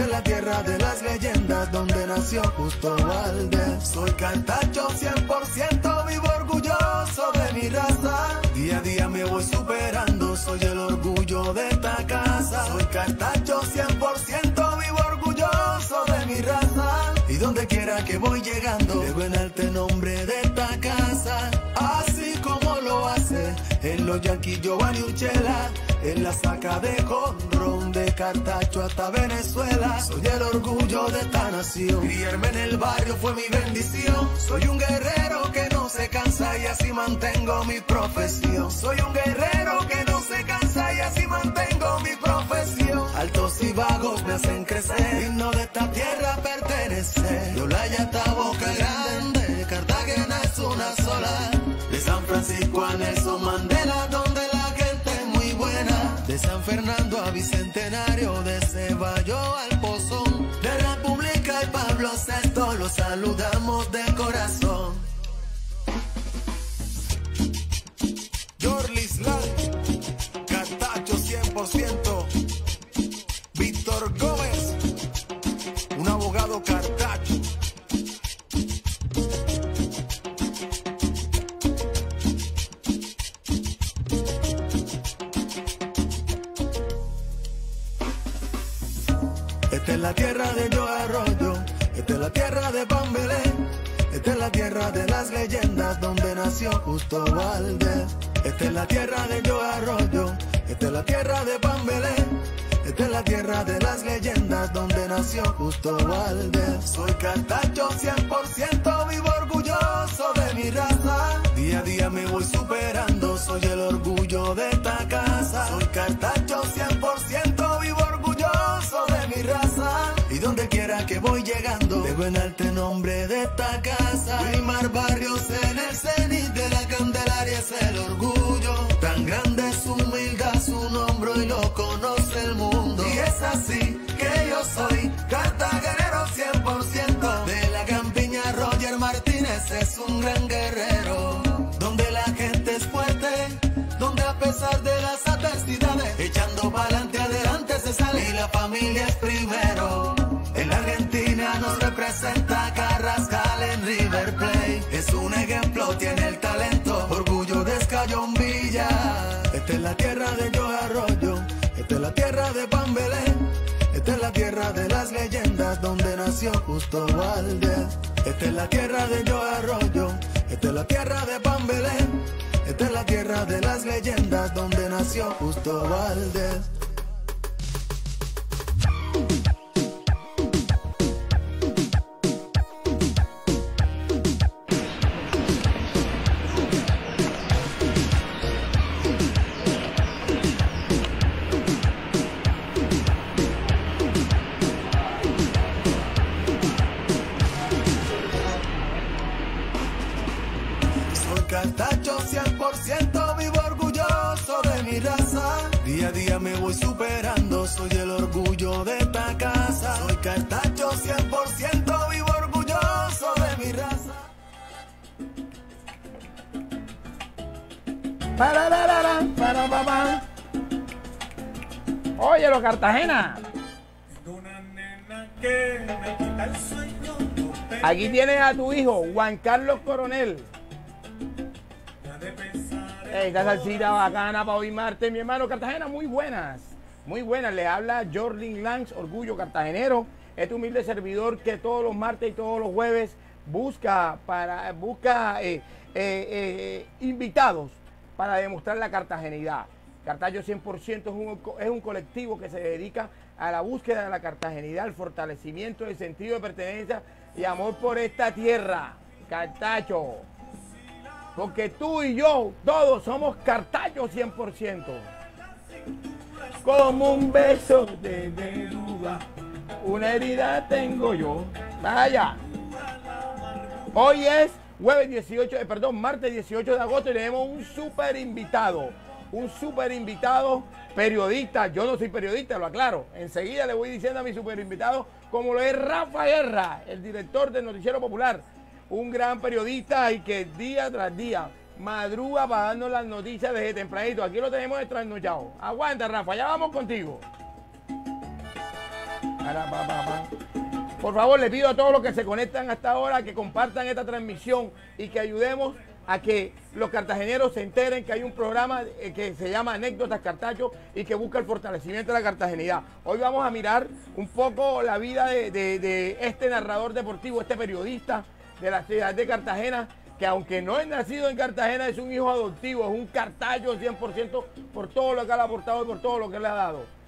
Es la tierra de las leyendas donde nació Justo Valdez. Soy cartacho 100%, vivo orgulloso de mi raza. Día a día me voy superando, soy el orgullo de esta casa. Soy cartacho 100%, vivo orgulloso de mi raza. Y donde quiera que voy llegando, debo en alto nombre de esta casa. Así como lo hace en los Giovanni Uchela, en la saca de Conron, de Cartacho hasta Venezuela. Soy el orgullo de esta nación. Criarme en el barrio fue mi bendición. Soy un guerrero que no se cansa y así mantengo mi profesión. Soy un guerrero que no se cansa y así mantengo mi profesión. Altos y vagos me hacen crecer, digno de esta tierra pertenecer. Yo la hasta boca grande, Cartagena es una sola. De San Francisco a Nelson Mandela, De San Fernando a Bicentenario, de Ceballo al Pozón. De República y Pablo VI, los saludamos de corazón. Es la tierra de Yo Arroyo, esta es la tierra de Pambelé, esta es la tierra de las leyendas donde nació Justo Valdez. Esta es la tierra de Yo Arroyo, esta es la tierra de Pambelé, esta es la tierra de las leyendas donde nació Justo Valdez. Soy cartacho 100%, vivo orgulloso de mi raza. Día a día me voy superando, soy el orgullo de esta casa. Soy cartacho 100%, donde quiera que voy llegando, debo en alto nombre de esta casa. Primar Barrios en el cenit de la Candelaria es el orgullo. Tan grande es su humildad, su nombre y lo conoce el mundo. Y es así que yo soy cartagenero 100%. De la campiña Roger Martínez es un gran guerrero. Donde la gente es fuerte, donde a pesar de las adversidades, echando pa'lante adelante se sale y la familia es primero. Tiene el talento, orgullo de Escayón Villa. Esta es la tierra de Yo Arroyo, esta es la tierra de Pambelé. Esta es la tierra de las leyendas donde nació Justo Valdez. Esta es la tierra de Yo Arroyo, esta es la tierra de Pambelé. Esta es la tierra de las leyendas donde nació Justo Valdez. No te Aquí tienes a tu hijo, Juan Carlos Coronel. Esta salsita bacana para hoy martes, mi hermano Cartagena, muy buenas. Muy buenas. Le habla Jorlin Langs, Orgullo Cartagenero. Este humilde servidor que todos los martes y todos los jueves busca para busca eh, eh, eh, invitados para demostrar la cartagenidad. Cartacho 100% es un, es un colectivo que se dedica a la búsqueda de la cartagenidad, al fortalecimiento del sentido de pertenencia y amor por esta tierra. Cartacho. Porque tú y yo, todos somos cartachos 100%. Como un beso de beluga, una herida tengo yo. Vaya. Hoy es jueves 18, eh, perdón, martes 18 de agosto y tenemos un súper invitado. Un súper invitado periodista. Yo no soy periodista, lo aclaro. Enseguida le voy diciendo a mi súper invitado, como lo es Rafa Guerra, el director del Noticiero Popular. Un gran periodista y que día tras día madruga para darnos las noticias desde tempranito. Aquí lo tenemos trasnochado. Aguanta, Rafa, ya vamos contigo. Por favor, le pido a todos los que se conectan hasta ahora que compartan esta transmisión y que ayudemos a que los cartageneros se enteren que hay un programa eh, que se llama Anécdotas Cartacho y que busca el fortalecimiento de la cartagenidad. Hoy vamos a mirar un poco la vida de, este narrador deportivo, este periodista de la ciudad de Cartagena, que aunque no es nacido en Cartagena, es un hijo adoptivo, es un cartallo 100% por todo lo que ha aportado y por todo lo que le ha dado.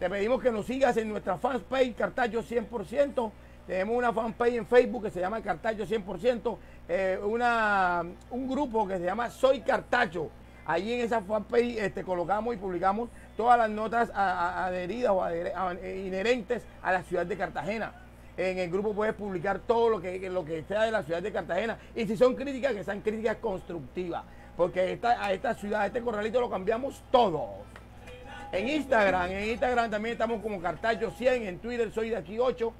Te pedimos que nos sigas en nuestra fanpage Cartallo 100%. Tenemos una fanpage en Facebook que se llama Cartallo 100%. eh, una, un grupo que se llama Soy Cartacho. Allí en esa fanpage este, colocamos y publicamos todas las notas adheridas o eh, inherentes a la ciudad de Cartagena. En el grupo puedes publicar todo lo que, lo que sea de la ciudad de Cartagena. Y si son críticas, que sean críticas constructivas. Porque a esta ciudad, a este corralito lo cambiamos todo. En Instagram, en Instagram también estamos como Cartacho 100, en Twitter soy de aquí 8,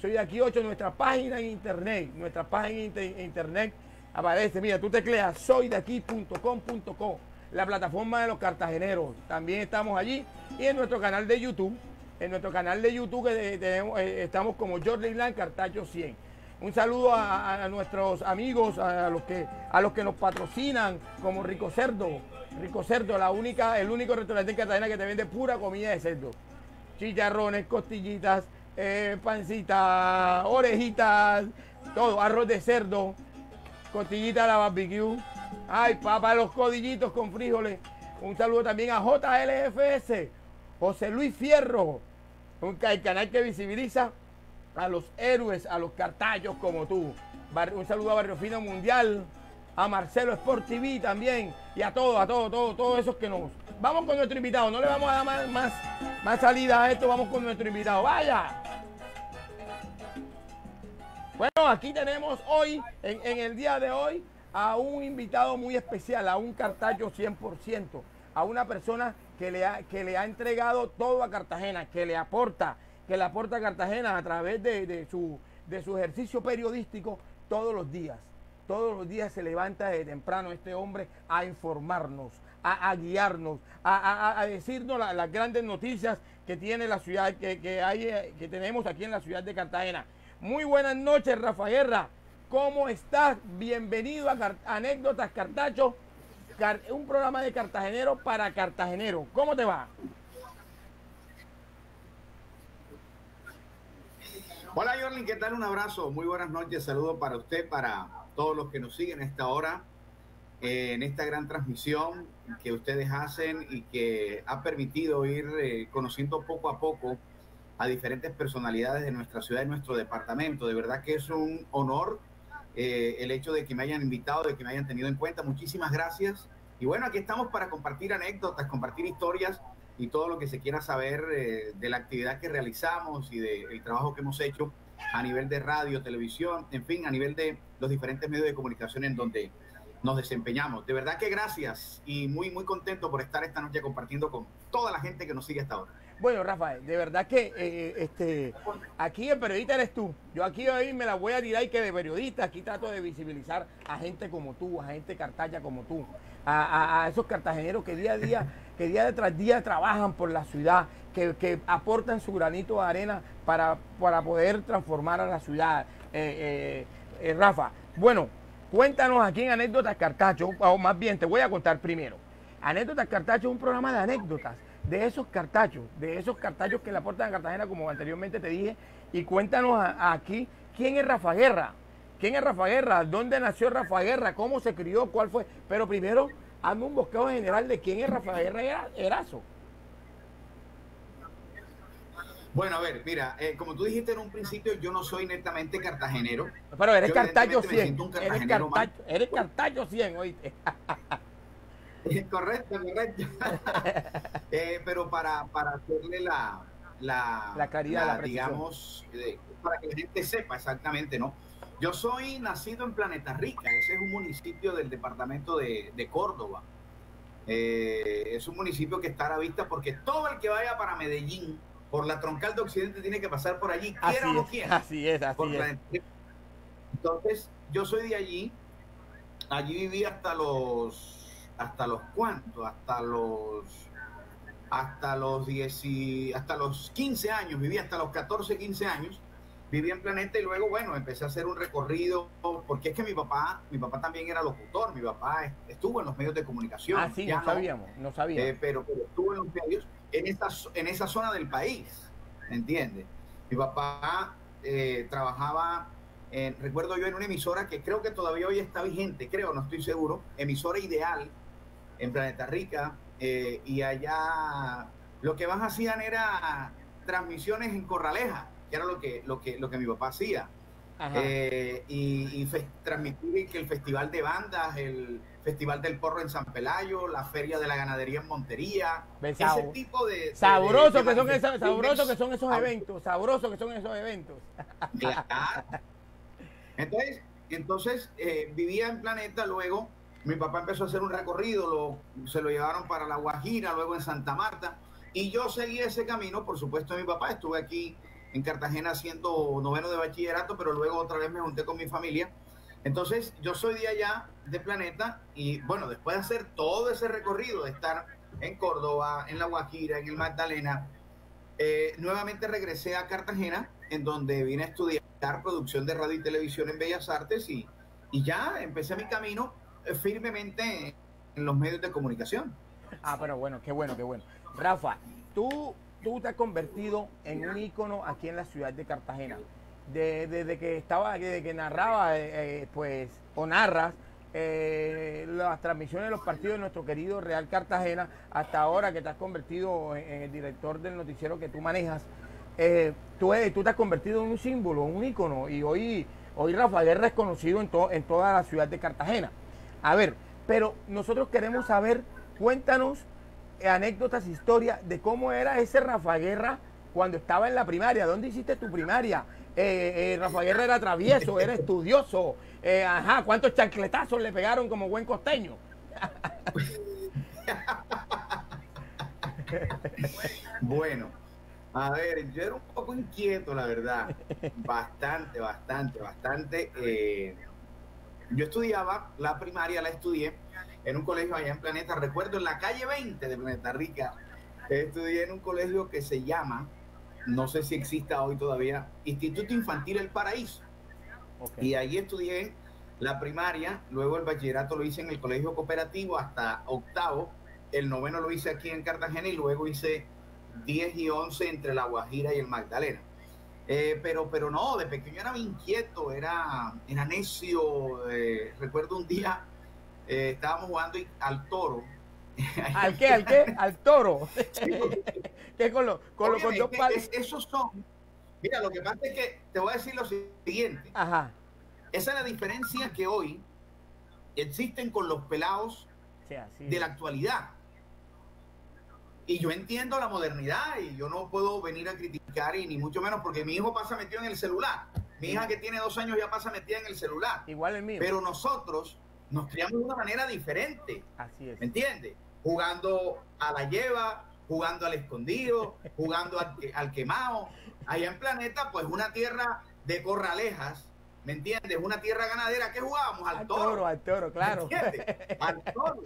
soy de aquí 8, nuestra página en internet, nuestra página en inter- internet aparece, mira, tú tecleas soy de aquí.com.co, la plataforma de los cartageneros, también estamos allí y en nuestro canal de YouTube, en nuestro canal de YouTube que de- tenemos, eh, estamos como Jordi Land Cartacho 100. Un saludo a- a nuestros amigos, a los que a los que nos patrocinan, como Rico Cerdo. Rico Cerdo, la única, el único restaurante en Cartagena que te vende pura comida de cerdo. Chicharrones, costillitas, eh, pancitas, orejitas, todo, arroz de cerdo, costillita a la barbecue. Ay, papá, los codillitos con frijoles. Un saludo también a JLFS, José Luis Fierro, un el canal que visibiliza a los héroes, a los cartallos como tú. Un saludo a Barrio Fino Mundial, a Marcelo Sport TV también, y a todos, a todos, todos, todos esos que nos. Vamos con nuestro invitado, no le vamos a dar más, más, más salida a esto, vamos con nuestro invitado. ¡Vaya! Bueno, aquí tenemos hoy, en, el día de hoy, a un invitado muy especial, a un cartallo 100%, a una persona que le ha, que le ha entregado todo a Cartagena, que le aporta, que le aporta a Cartagena a través de, de su, de su ejercicio periodístico todos los días. Todos los días se levanta de temprano este hombre a informarnos, a, guiarnos, a, decirnos la- las grandes noticias que tiene la ciudad, eh, que tenemos aquí en la ciudad de Cartagena. Muy buenas noches, Rafa Guerra. ¿Cómo estás? Bienvenido a Anécdotas Cartacho, Car- un programa de cartagenero para cartagenero. ¿Cómo te va? Hola Jorlin, ¿qué tal? Un abrazo, muy buenas noches, saludos para usted, para todos los que nos siguen a esta hora, eh, en esta gran transmisión que ustedes hacen y que ha permitido ir eh, conociendo poco a poco a diferentes personalidades de nuestra ciudad y nuestro departamento. De verdad que es un honor eh, el hecho de que me hayan invitado, de que me hayan tenido en cuenta. Muchísimas gracias. Y bueno, aquí estamos para compartir anécdotas, compartir historias y todo lo que se quiera saber eh, de la actividad que realizamos y del trabajo que hemos hecho a nivel de radio, televisión, en fin, a nivel de los diferentes medios de comunicación en donde nos desempeñamos. De verdad que gracias y muy, muy contento por estar esta noche compartiendo con toda la gente que nos sigue hasta ahora. Bueno, Rafael, de verdad que eh, este, aquí el periodista eres tú. Yo aquí hoy me la voy a tirar y que de periodista aquí trato de visibilizar a gente como tú, a gente cartalla como tú, a, a- esos cartageneros que día a día, que día tras día trabajan por la ciudad, que, que aportan su granito de arena para, para poder transformar a la ciudad. Eh, eh, eh, Rafa, bueno, cuéntanos aquí en Anécdotas Cartacho, o más bien te voy a contar primero. Anécdotas Cartacho es un programa de anécdotas de esos cartachos, de esos cartachos que le aportan a Cartagena, como anteriormente te dije, y cuéntanos aquí quién es Rafa Guerra, quién es Rafa Guerra, dónde nació Rafa Guerra, cómo se crió, cuál fue, pero primero hazme un bosqueo general de quién es Rafa Guerra Era- Erazo. Bueno, a ver, mira, eh, como tú dijiste en un principio, yo no soy netamente cartagenero. Pero eres Yo cartacho evidentemente me 100, siento un eres cartacho, eres cartacho 100, oíste. correcto, correcto. Eh, pero para, para hacerle la, la, La claridad, la digamos, eh, para que la gente sepa exactamente, ¿no? Yo soy nacido en Planeta Rica, ese es un municipio del departamento de, de Córdoba. Eh, es un municipio que está a la vista porque todo el que vaya para Medellín por la troncal de Occidente tiene que pasar por allí, Así quiera o no quiera. así es, así es. Entonces, yo soy de allí. Allí viví hasta los, hasta los cuantos, hasta los hasta los 10 y- hasta los 15 años, viví hasta los 14, 15 años, viví en Planeta y luego, bueno, empecé a hacer un recorrido, porque es que mi papá, mi papá también era locutor, mi papá estuvo en los medios de comunicación. Ah, sí, ya no sabíamos, no sabíamos. eh, pero, pero estuvo en los medios en esa, en esa zona del país, ¿me entiendes? Mi papá eh, trabajaba, en- recuerdo yo, en una emisora que creo que todavía hoy está vigente, creo, no estoy seguro, emisora ideal en Planeta Rica, eh, y allá lo que más hacían era transmisiones en Corraleja, que era lo que, lo que, lo que mi papá hacía. Eh, y, y transmitir que el Festival de Bandas, el Festival del Porro en San Pelayo, la Feria de la Ganadería en Montería, ese tipo de... de- sabroso de- que son esos, sabroso que son esos eventos, sabroso que son esos eventos. Claro. Entonces, entonces eh, vivía en Planeta, luego mi papá empezó a hacer un recorrido, lo, se lo llevaron para La Guajira, luego en Santa Marta, y yo seguí ese camino, por supuesto, mi papá. Estuve aquí en Cartagena haciendo noveno de bachillerato, pero luego otra vez me junté con mi familia. Entonces, yo soy de allá, de Planeta, y bueno, después de hacer todo ese recorrido, de estar en Córdoba, en La Guajira, en el Magdalena, eh, nuevamente regresé a Cartagena, en donde vine a estudiar producción de radio y televisión en Bellas Artes y, y ya empecé mi camino eh, firmemente en los medios de comunicación. Ah, pero bueno, qué bueno, qué bueno. Rafa, tú, tú te has convertido en un ícono aquí en la ciudad de Cartagena. De- Desde que estaba, desde que narraba, eh, eh, pues, o narras eh, las transmisiones de los partidos de nuestro querido Real Cartagena, hasta ahora que te has convertido en, el director del noticiero que tú manejas, tú, tú te has convertido en un símbolo, un ícono, y hoy, hoy Rafa Guerra es conocido en, to- en toda la ciudad de Cartagena. A ver, pero nosotros queremos saber, cuéntanos anécdotas, historias de cómo era ese Rafa Guerra cuando estaba en la primaria. ¿Dónde hiciste tu primaria? Eh, eh, Rafa Guerra era travieso, era estudioso. Eh, ajá, ¿cuántos chancletazos le pegaron como buen costeño? Bueno, a ver, yo era un poco inquieto, la verdad. Bastante, bastante, bastante. eh, yo estudiaba, la primaria la estudié en un colegio allá en Planeta, recuerdo en la calle 20 de Planeta Rica. Estudié en un colegio que se llama, no sé si exista hoy todavía, Instituto Infantil El Paraíso. Y ahí estudié la primaria, luego el bachillerato lo hice en el colegio cooperativo hasta octavo, el noveno lo hice aquí en Cartagena y luego hice 10 y 11 entre La Guajira y el Magdalena. Eh, pero, pero no, de pequeño era inquieto, era, era necio. eh, recuerdo un día eh, estábamos jugando al toro. ¿Al qué? ¿Al qué? Al toro. ¿Qué con los con, los- con dos palos? es- esos son. Mira, lo que pasa es que te voy a decir lo siguiente. Ajá. Esa es la diferencia que hoy existen con los pelados Sí, así. de la actualidad. Y yo entiendo la modernidad y yo no puedo venir a criticar y ni mucho menos porque mi hijo pasa metido en el celular. Mi hija que tiene dos años ya pasa metida en el celular. Igual el mío. Pero nosotros nos criamos de una manera diferente, Así es. ¿me entiendes? Jugando a la lleva, jugando al escondido, jugando al, que- al quemado. Allá en Planeta, pues una tierra de corralejas, ¿me entiendes? Una tierra ganadera. ¿Qué jugábamos? Al, Al toro. toro, al toro, claro. ¿Me entiendes? Al toro.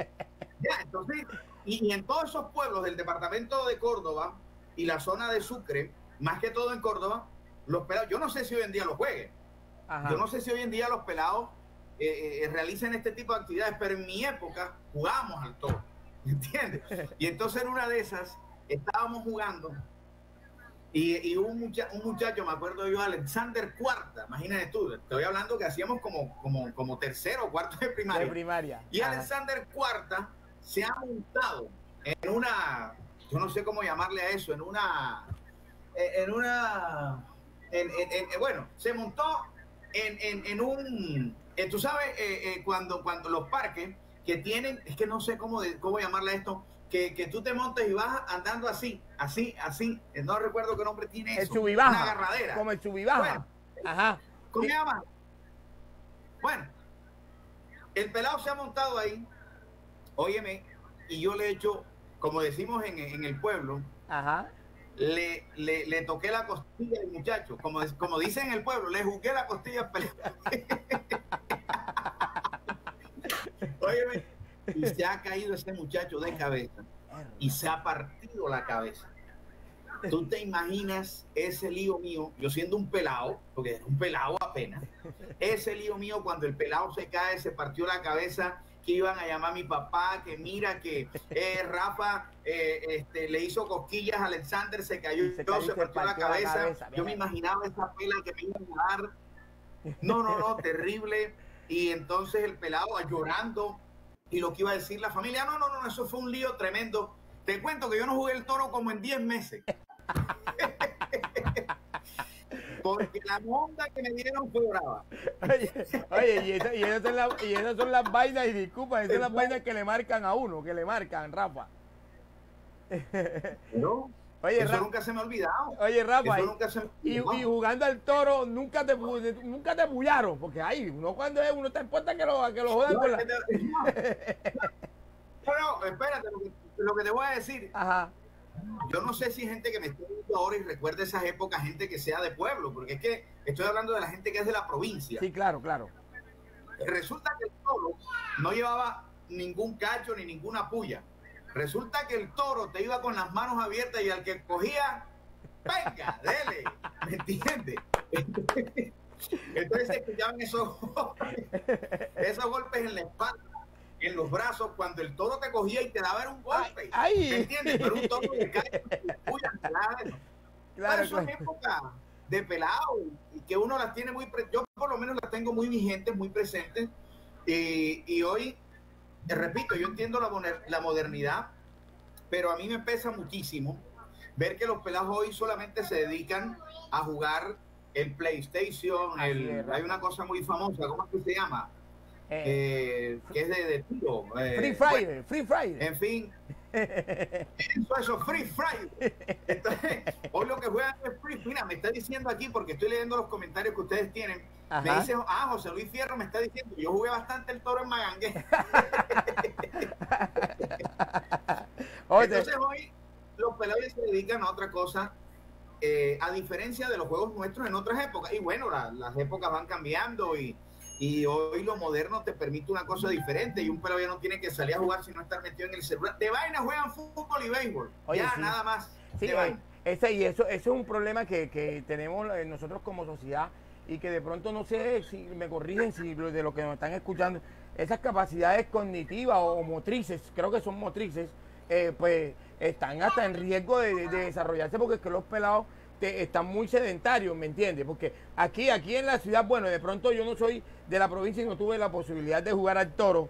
Ya, entonces, y, y en todos esos pueblos del departamento de Córdoba y la zona de Sucre, más que todo en Córdoba, los pelados, yo no sé si hoy en día lo jueguen, Ajá. yo no sé si hoy en día los pelados eh, eh, realicen este tipo de actividades, pero en mi época jugábamos al toro, ¿me entiendes? Y entonces en una de esas estábamos jugando y, y un, mucha- un muchacho, me acuerdo yo, Alexander Cuarta, imagínate tú, estoy hablando que hacíamos como, como, como tercero o cuarto de de primaria. primaria. Y Ajá. Alexander Cuarta se ha montado en una, yo no sé cómo llamarle a eso, en una, en en una, en, en- en- bueno, se montó en, en- en un, eh, tú sabes, eh, eh, cuando, cuando los parques que tienen, es que no sé cómo, de- cómo llamarle esto, que, que tú te montes y vas andando así, así, así, no recuerdo qué nombre tiene El eso, y una agarradera. Como el sub y baja. Bueno. Ajá. ¿Cómo se llama? Bueno, el pelado se ha montado ahí, óyeme, y yo le he hecho, como decimos en, en el pueblo, Ajá. Le, le, le toqué la costilla al muchacho, como, como dicen en el pueblo, le jugué la costilla óyeme, y se ha caído ese muchacho de cabeza y se ha partido partido la cabeza. Tú te imaginas ese lío mío, yo siendo un pelado, porque era un pelado apenas, ese lío mío cuando el pelado se cae, se partió la cabeza, que iban a llamar a mi papá, que mira que eh, Rafa eh, este, le hizo cosquillas a Alexander, se cayó, se se, cayó y se partió, la cabeza. Yo me imaginaba esa pela que me iban a dar. No, no, no, terrible. Y entonces el pelado llorando y lo que iba a decir la familia, no, no, no, eso fue un lío tremendo. Te cuento que yo no jugué el toro como en 10 meses. Porque la onda que me dieron fue brava. Oye, oye, y, esa- y esas son las, y esas son las vainas, y disculpa, esas son las vainas que le marcan a uno, que le marcan, Rafa. ¿No? Oye, Eso nunca se me ha olvidado. oye Rafa, y- y, jugando al toro, nunca te nunca te pullaron, porque ahí, uno cuando es, uno está expuesto a que lo, que lo jodan No, con la... no. No, no, espérate, lo que, lo que te voy a decir. Ajá, Yo no sé si hay gente que me esté viendo ahora y recuerde esas épocas, gente que sea de pueblo, porque es que estoy hablando de la gente que es de la provincia. sí, claro, claro. Resulta que el toro no llevaba ningún cacho ni ninguna puya. Resulta que el toro te iba con las manos abiertas y al que cogía, venga, dele, ¿me entiendes? Entonces se escuchaban esos, esos golpes en la espalda, en los brazos, cuando el toro te cogía y te daba un golpe. Ay, ¿Me entiendes? Pero un toro que cae puya, claro. Claro, son claro. épocas de pelado y que uno las tiene muy pre- yo por lo menos las tengo muy vigentes, muy presentes y, y hoy, te repito, yo entiendo la, la modernidad, pero a mí me pesa muchísimo ver que los pelados hoy solamente se dedican a jugar el PlayStation, el- es, hay una cosa muy famosa, ¿cómo es que se llama? Eh, Eh, que es de, de tiro. eh, free bueno, Friday, Free Friday. en fin. Eso, eso, Free Friday. Entonces, hoy lo que juegan es Free. Mira, me está diciendo aquí, porque estoy leyendo los comentarios que ustedes tienen. Me dice, ah, José Luis Fierro me está diciendo, yo jugué bastante el toro en Magangue. Entonces hoy los pelados se dedican a otra cosa, eh, a diferencia de los juegos nuestros en otras épocas. Y bueno, la- las épocas van cambiando y, y hoy lo moderno te permite una cosa diferente y un pelado ya no tiene que salir a jugar si no estar metido en el celular. De vaina juegan fútbol y béisbol. Oye, ya, sí. nada más. Sí, de vaina. ese, y eso, eso es un problema que, que tenemos eh, nosotros como sociedad y que de pronto no sé si me corrigen si de lo que nos están escuchando, esas capacidades cognitivas o, motrices, creo que son motrices, eh, pues están hasta en riesgo de- de desarrollarse porque es que los pelados te- están muy sedentarios, ¿me entiendes? Porque aquí, aquí en la ciudad, bueno, de pronto yo no soy de la provincia y no tuve la posibilidad de jugar al toro.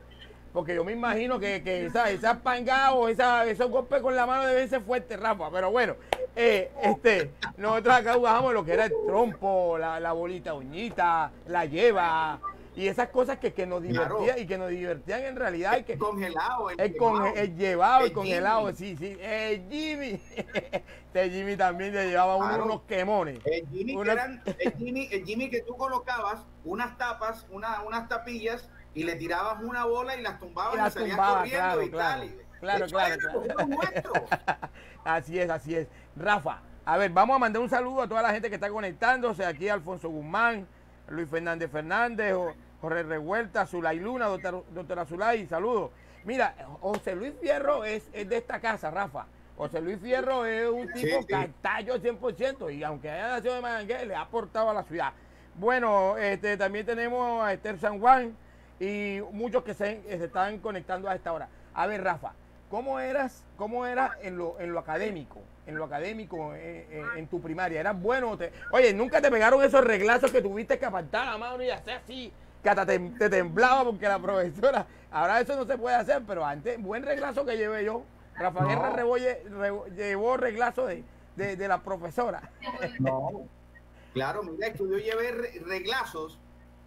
Porque yo me imagino que, que esa, esas pangadas o esa, esos golpes con la mano deben ser fuertes, Rafa. Pero bueno, eh, este, nosotros acá jugábamos lo que era el trompo, la, la bolita uñita, la lleva y esas cosas que, que nos Claro. divertían y que nos divertían en realidad y que congelado, el, el, conge- el llevado, el El congelado, Jimmy. sí, sí. El Jimmy. Este Jimmy también le llevaba Claro. unos quemones. El Jimmy, que Una- eran- el, Jimmy, el Jimmy que tú colocabas unas tapas, una, unas tapillas y le tirabas una bola y las tumbabas Y y, las salías tumbaba, corriendo claro, y claro. tal. y- Claro, claro, claro. Así es, así es. Rafa, a ver, vamos a mandar un saludo a toda la gente que está conectándose. Aquí Alfonso Guzmán, Luis Fernández Fernández, Jo- Jorge Revuelta, Zulay Luna, doctor, doctora Zulay, saludos. Mira, José Luis Fierro es, es de esta casa, Rafa. José Luis Fierro es un tipo sí. cantallo 100% y aunque haya nacido de Magangué, le ha aportado a la ciudad. Bueno, este, también tenemos a Esther San Juan y muchos que se, se están conectando a esta hora. A ver, Rafa, ¿cómo eras, cómo eras en lo, en lo académico? En lo académico, eh, eh, en tu primaria. ¿Eras bueno? te- oye, ¿nunca te pegaron esos reglazos que tuviste que apartar la mano y hacer así? Que hasta te, te temblaba porque la profesora... Ahora eso no se puede hacer, pero antes, buen reglazo que llevé yo. Rafa No. Guerra Rebolle- Re- llevó reglazo de, de, de la profesora. No. Claro, mira, es que yo llevé re- reglazos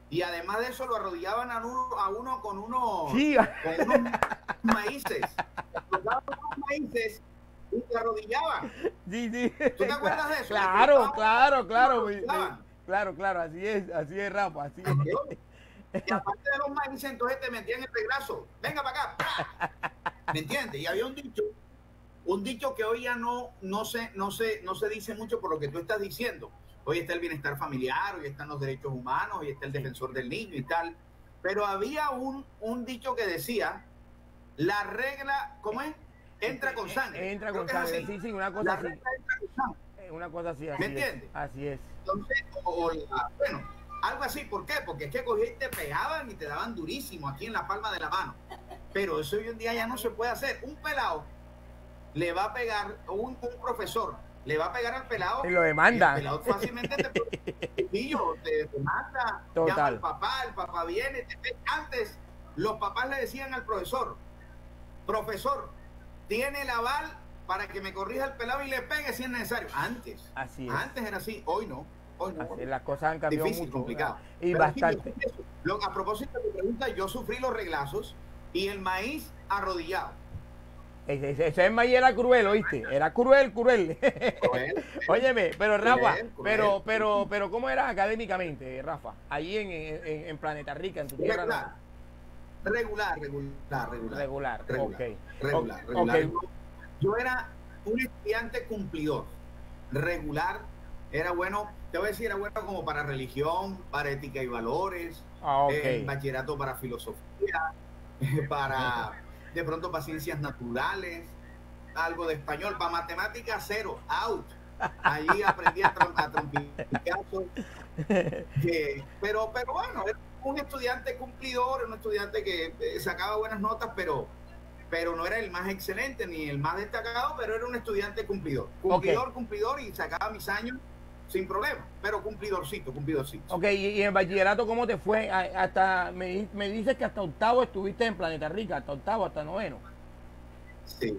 y además de eso lo arrodillaban a uno, a uno con unos, Sí, con unos maíces. Los te arrodillaban. Sí, sí. ¿Tú te acuerdas de eso? Claro, claro, claro. claro. Claro, así es, así es, Rafa, así es. Y aparte de los maíces, entonces te metían el regrazo. Venga para acá. ¿Me entiendes? Y había un dicho, un dicho que hoy ya no, no, se, no, se, no se dice mucho por lo que tú estás diciendo. Hoy está el bienestar familiar, hoy están los derechos humanos, hoy está el defensor del niño y tal. Pero había un, un dicho que decía, la regla, ¿cómo es? Entra con sangre. Entra con sangre, sí, sí, una cosa así. Una cosa así, así ¿Me es. entiendes? Así es. Entonces, o, bueno, algo así, ¿por qué? Porque es que cogían y te pegaban y te daban durísimo aquí en la palma de la mano. Pero eso hoy en día ya no se puede hacer. Un pelado le va a pegar, un, un profesor le va a pegar al pelado. Y lo demanda. y El pelado fácilmente te, pillo, te, te mata, llama Total. al papá, el papá viene. te Antes, los papás le decían al profesor, profesor, tiene el aval para que me corrija el pelado y le pegue si es necesario. Antes. Así es. Antes era así, hoy no. Hoy no. Así las cosas han cambiado Difícil, mucho. complicado. Y Pero bastante. sí, yo a propósito de tu pregunta, yo sufrí los reglazos y el maíz arrodillado. Ese, ese, ese maíz era cruel, ¿oíste? Era cruel, cruel. Cruel. Óyeme, pero Rafa, Cruel, cruel. pero, pero, pero, ¿cómo era académicamente, Rafa? Allí en, en, en Planeta Rica, en tu tierra Regular. Regular, regular, regular. Regular, Regular. Regular. Yo, era un estudiante cumplidor. Regular. Era bueno, te voy a decir, era bueno como para religión, para ética y valores, Ah, eh, bachillerato para filosofía, para de pronto para ciencias naturales, algo de español, para matemáticas cero, out. Allí aprendí a, trom- a. Eh, pero, pero bueno, era un estudiante cumplidor, un estudiante que eh, sacaba buenas notas, pero, pero no era el más excelente ni el más destacado, pero era un estudiante cumplidor. Cumplidor, cumplidor y sacaba mis años sin problema, pero cumplidorcito, cumplidorcito. Ok, y, en bachillerato, ¿cómo te fue? Hasta, me, me dices que hasta octavo estuviste en Planeta Rica, hasta octavo, hasta noveno. Sí,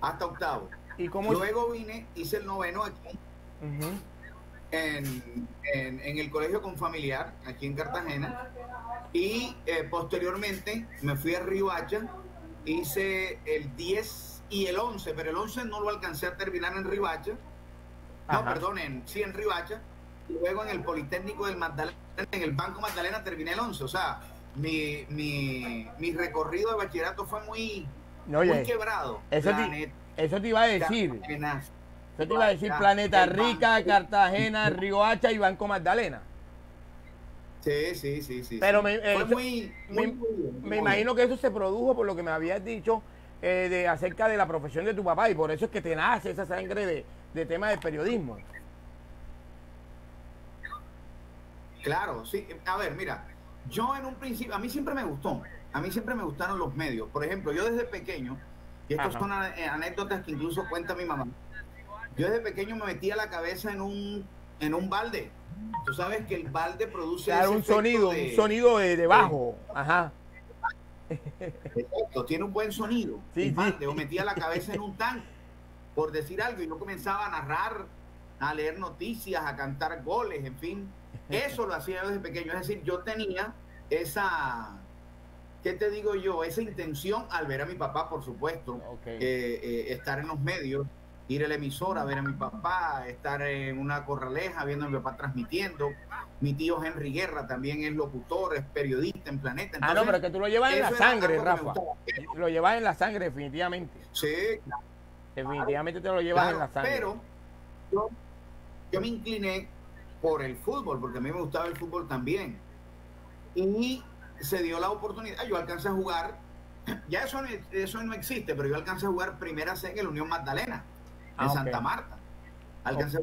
hasta octavo. ¿Y cómo? Luego vine, hice el noveno aquí Ujú. En, en- en el colegio confamiliar, aquí en Cartagena. Y eh, posteriormente me fui a Río Hacha, hice el 10 y el 11, pero el 11 no lo alcancé a terminar en Río Hacha. No, perdón, en, sí en Río Hacha. Y luego en el Politécnico del Magdalena, en el Banco Magdalena terminé el 11. O sea, mi, mi, mi recorrido de bachillerato fue muy, No, muy Oye, quebrado. eso te- eso te iba a decir. Cartagena. Eso te iba a decir Planeta Rica. Cartagena, Río Hacha y Banco Magdalena. Sí, sí, sí, sí. Pero me- Fue eso- muy, me- muy, Me imagino que eso se produjo por lo que me habías dicho eh, de acerca de la profesión de tu papá y por eso es que te nace esa sangre de, de tema de periodismo. Claro, sí. A ver, mira, yo en un principio, a mí siempre me gustó, a mí siempre me gustaron los medios. Por ejemplo, yo desde pequeño, y estas Ajá. son eh, anécdotas que incluso cuenta mi mamá, yo desde pequeño me metía la cabeza en un, en un balde. Tú sabes que el balde produce Claro, un sonido, de- un sonido de, de bajo. Ajá. Exacto, tiene un buen sonido. Sí, sí. balde, o metía la cabeza en un tanque, por decir algo, y yo comenzaba a narrar, a leer noticias, a cantar goles, en fin. Eso lo hacía yo desde pequeño. Es decir, yo tenía esa, ¿qué te digo yo? Esa intención al ver a mi papá, por supuesto, eh, eh, estar en los medios, ir a la emisora, ver a mi papá, estar en una corraleja viendo a mi papá transmitiendo. Mi tío Henry Guerra también es locutor, es periodista en Planeta. ah, no, pero es que tú lo llevas en la sangre, Rafa. Lo llevas en la sangre, definitivamente. Sí, Definitivamente te lo llevas Claro, en la sangre. pero yo, yo me incliné por el fútbol, porque a mí me gustaba el fútbol también. Y se dio la oportunidad, yo alcancé a jugar, ya eso, eso no existe, pero yo alcancé a jugar primera C en la Unión Magdalena, en Ah. Santa Marta. Alcancé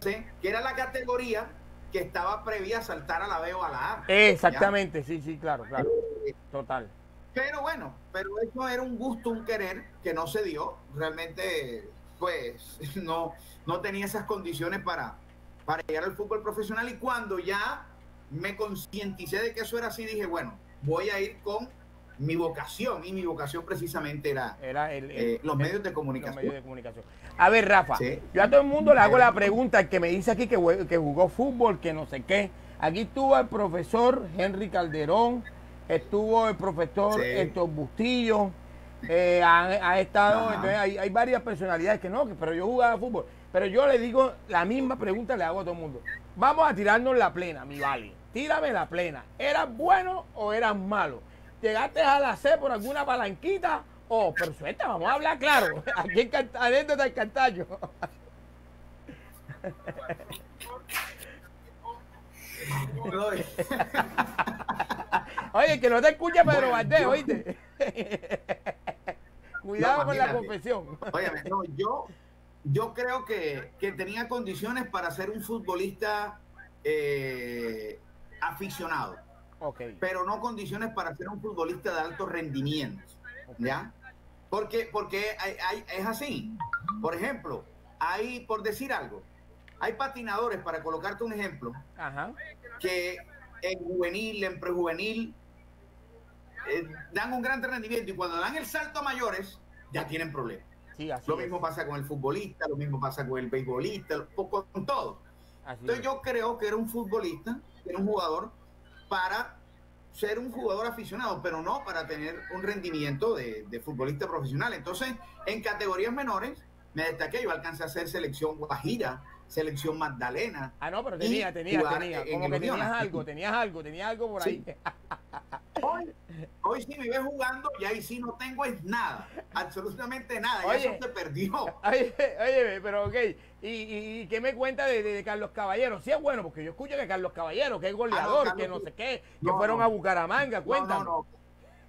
C, que era la categoría que estaba previa a saltar a la B o a la A. Exactamente, sí, sí, claro, claro. Ya. Total. Pero bueno, pero eso era un gusto, un querer que no se dio. Realmente, pues, no, no tenía esas condiciones para, para llegar al fútbol profesional. Y cuando ya me concienticé de que eso era así, dije, bueno, voy a ir con mi vocación. Y mi vocación precisamente era Era el, el- eh, los medios de los comunicación. medios de comunicación. A ver, Rafa, Sí. yo a todo el mundo le hago la pregunta, el que me dice aquí que, jugó fútbol, que no sé qué. Aquí estuvo el profesor Henry Calderón, estuvo el profesor Sí. Héctor Bustillo, eh, ha, ha estado, entonces hay, hay varias personalidades que no, que- pero yo jugaba fútbol. Pero yo le digo la misma pregunta, le hago a todo el mundo. Vamos a tirarnos la plena, mi vale. Tírame la plena. ¿Eras bueno o eras malo? ¿Llegaste a la C por alguna palanquita? Oh, pero suelta, vamos a hablar claro. Aquí en anécdota del Cantallo. Oye, que no te escucha Pedro Valdés, oíste. Cuidado No, con la confesión. Óyeme, no, yo, yo creo que, que tenía condiciones para ser un futbolista eh, aficionado, Pero no condiciones para ser un futbolista de alto rendimiento. ¿Ya? Porque, porque hay- hay- es así. Por ejemplo, hay, por decir algo, hay patinadores, para colocarte un ejemplo, Ajá. que en juvenil, en prejuvenil, eh, dan un gran rendimiento y cuando dan el salto a mayores, ya tienen problemas. Sí, así Lo es. mismo pasa con el futbolista, lo mismo pasa con el beisbolista, con, con todo. Así Entonces es. yo creo que era un futbolista, era un jugador para ser un jugador aficionado, pero no para tener un rendimiento de, de futbolista profesional. Entonces, en categorías menores, me destaqué, yo alcancé a hacer selección Guajira, selección Magdalena. Ah, no, pero tenía, tenía, tenía. en Como que tenías Unión. algo, tenías algo, tenías algo por Sí. ahí. Hoy, hoy sí me ves jugando y ahí sí no tengo es nada, absolutamente nada, Oye. ya eso se perdió. Oye, oye, pero ok. ¿Y, y, y qué me cuenta de, de- de Carlos Caballero? Sí es bueno, porque yo escucho que Carlos Caballero, que es goleador, Carlos, que no sé qué, que no, fueron no. a Bucaramanga, No, cuéntame. no, no.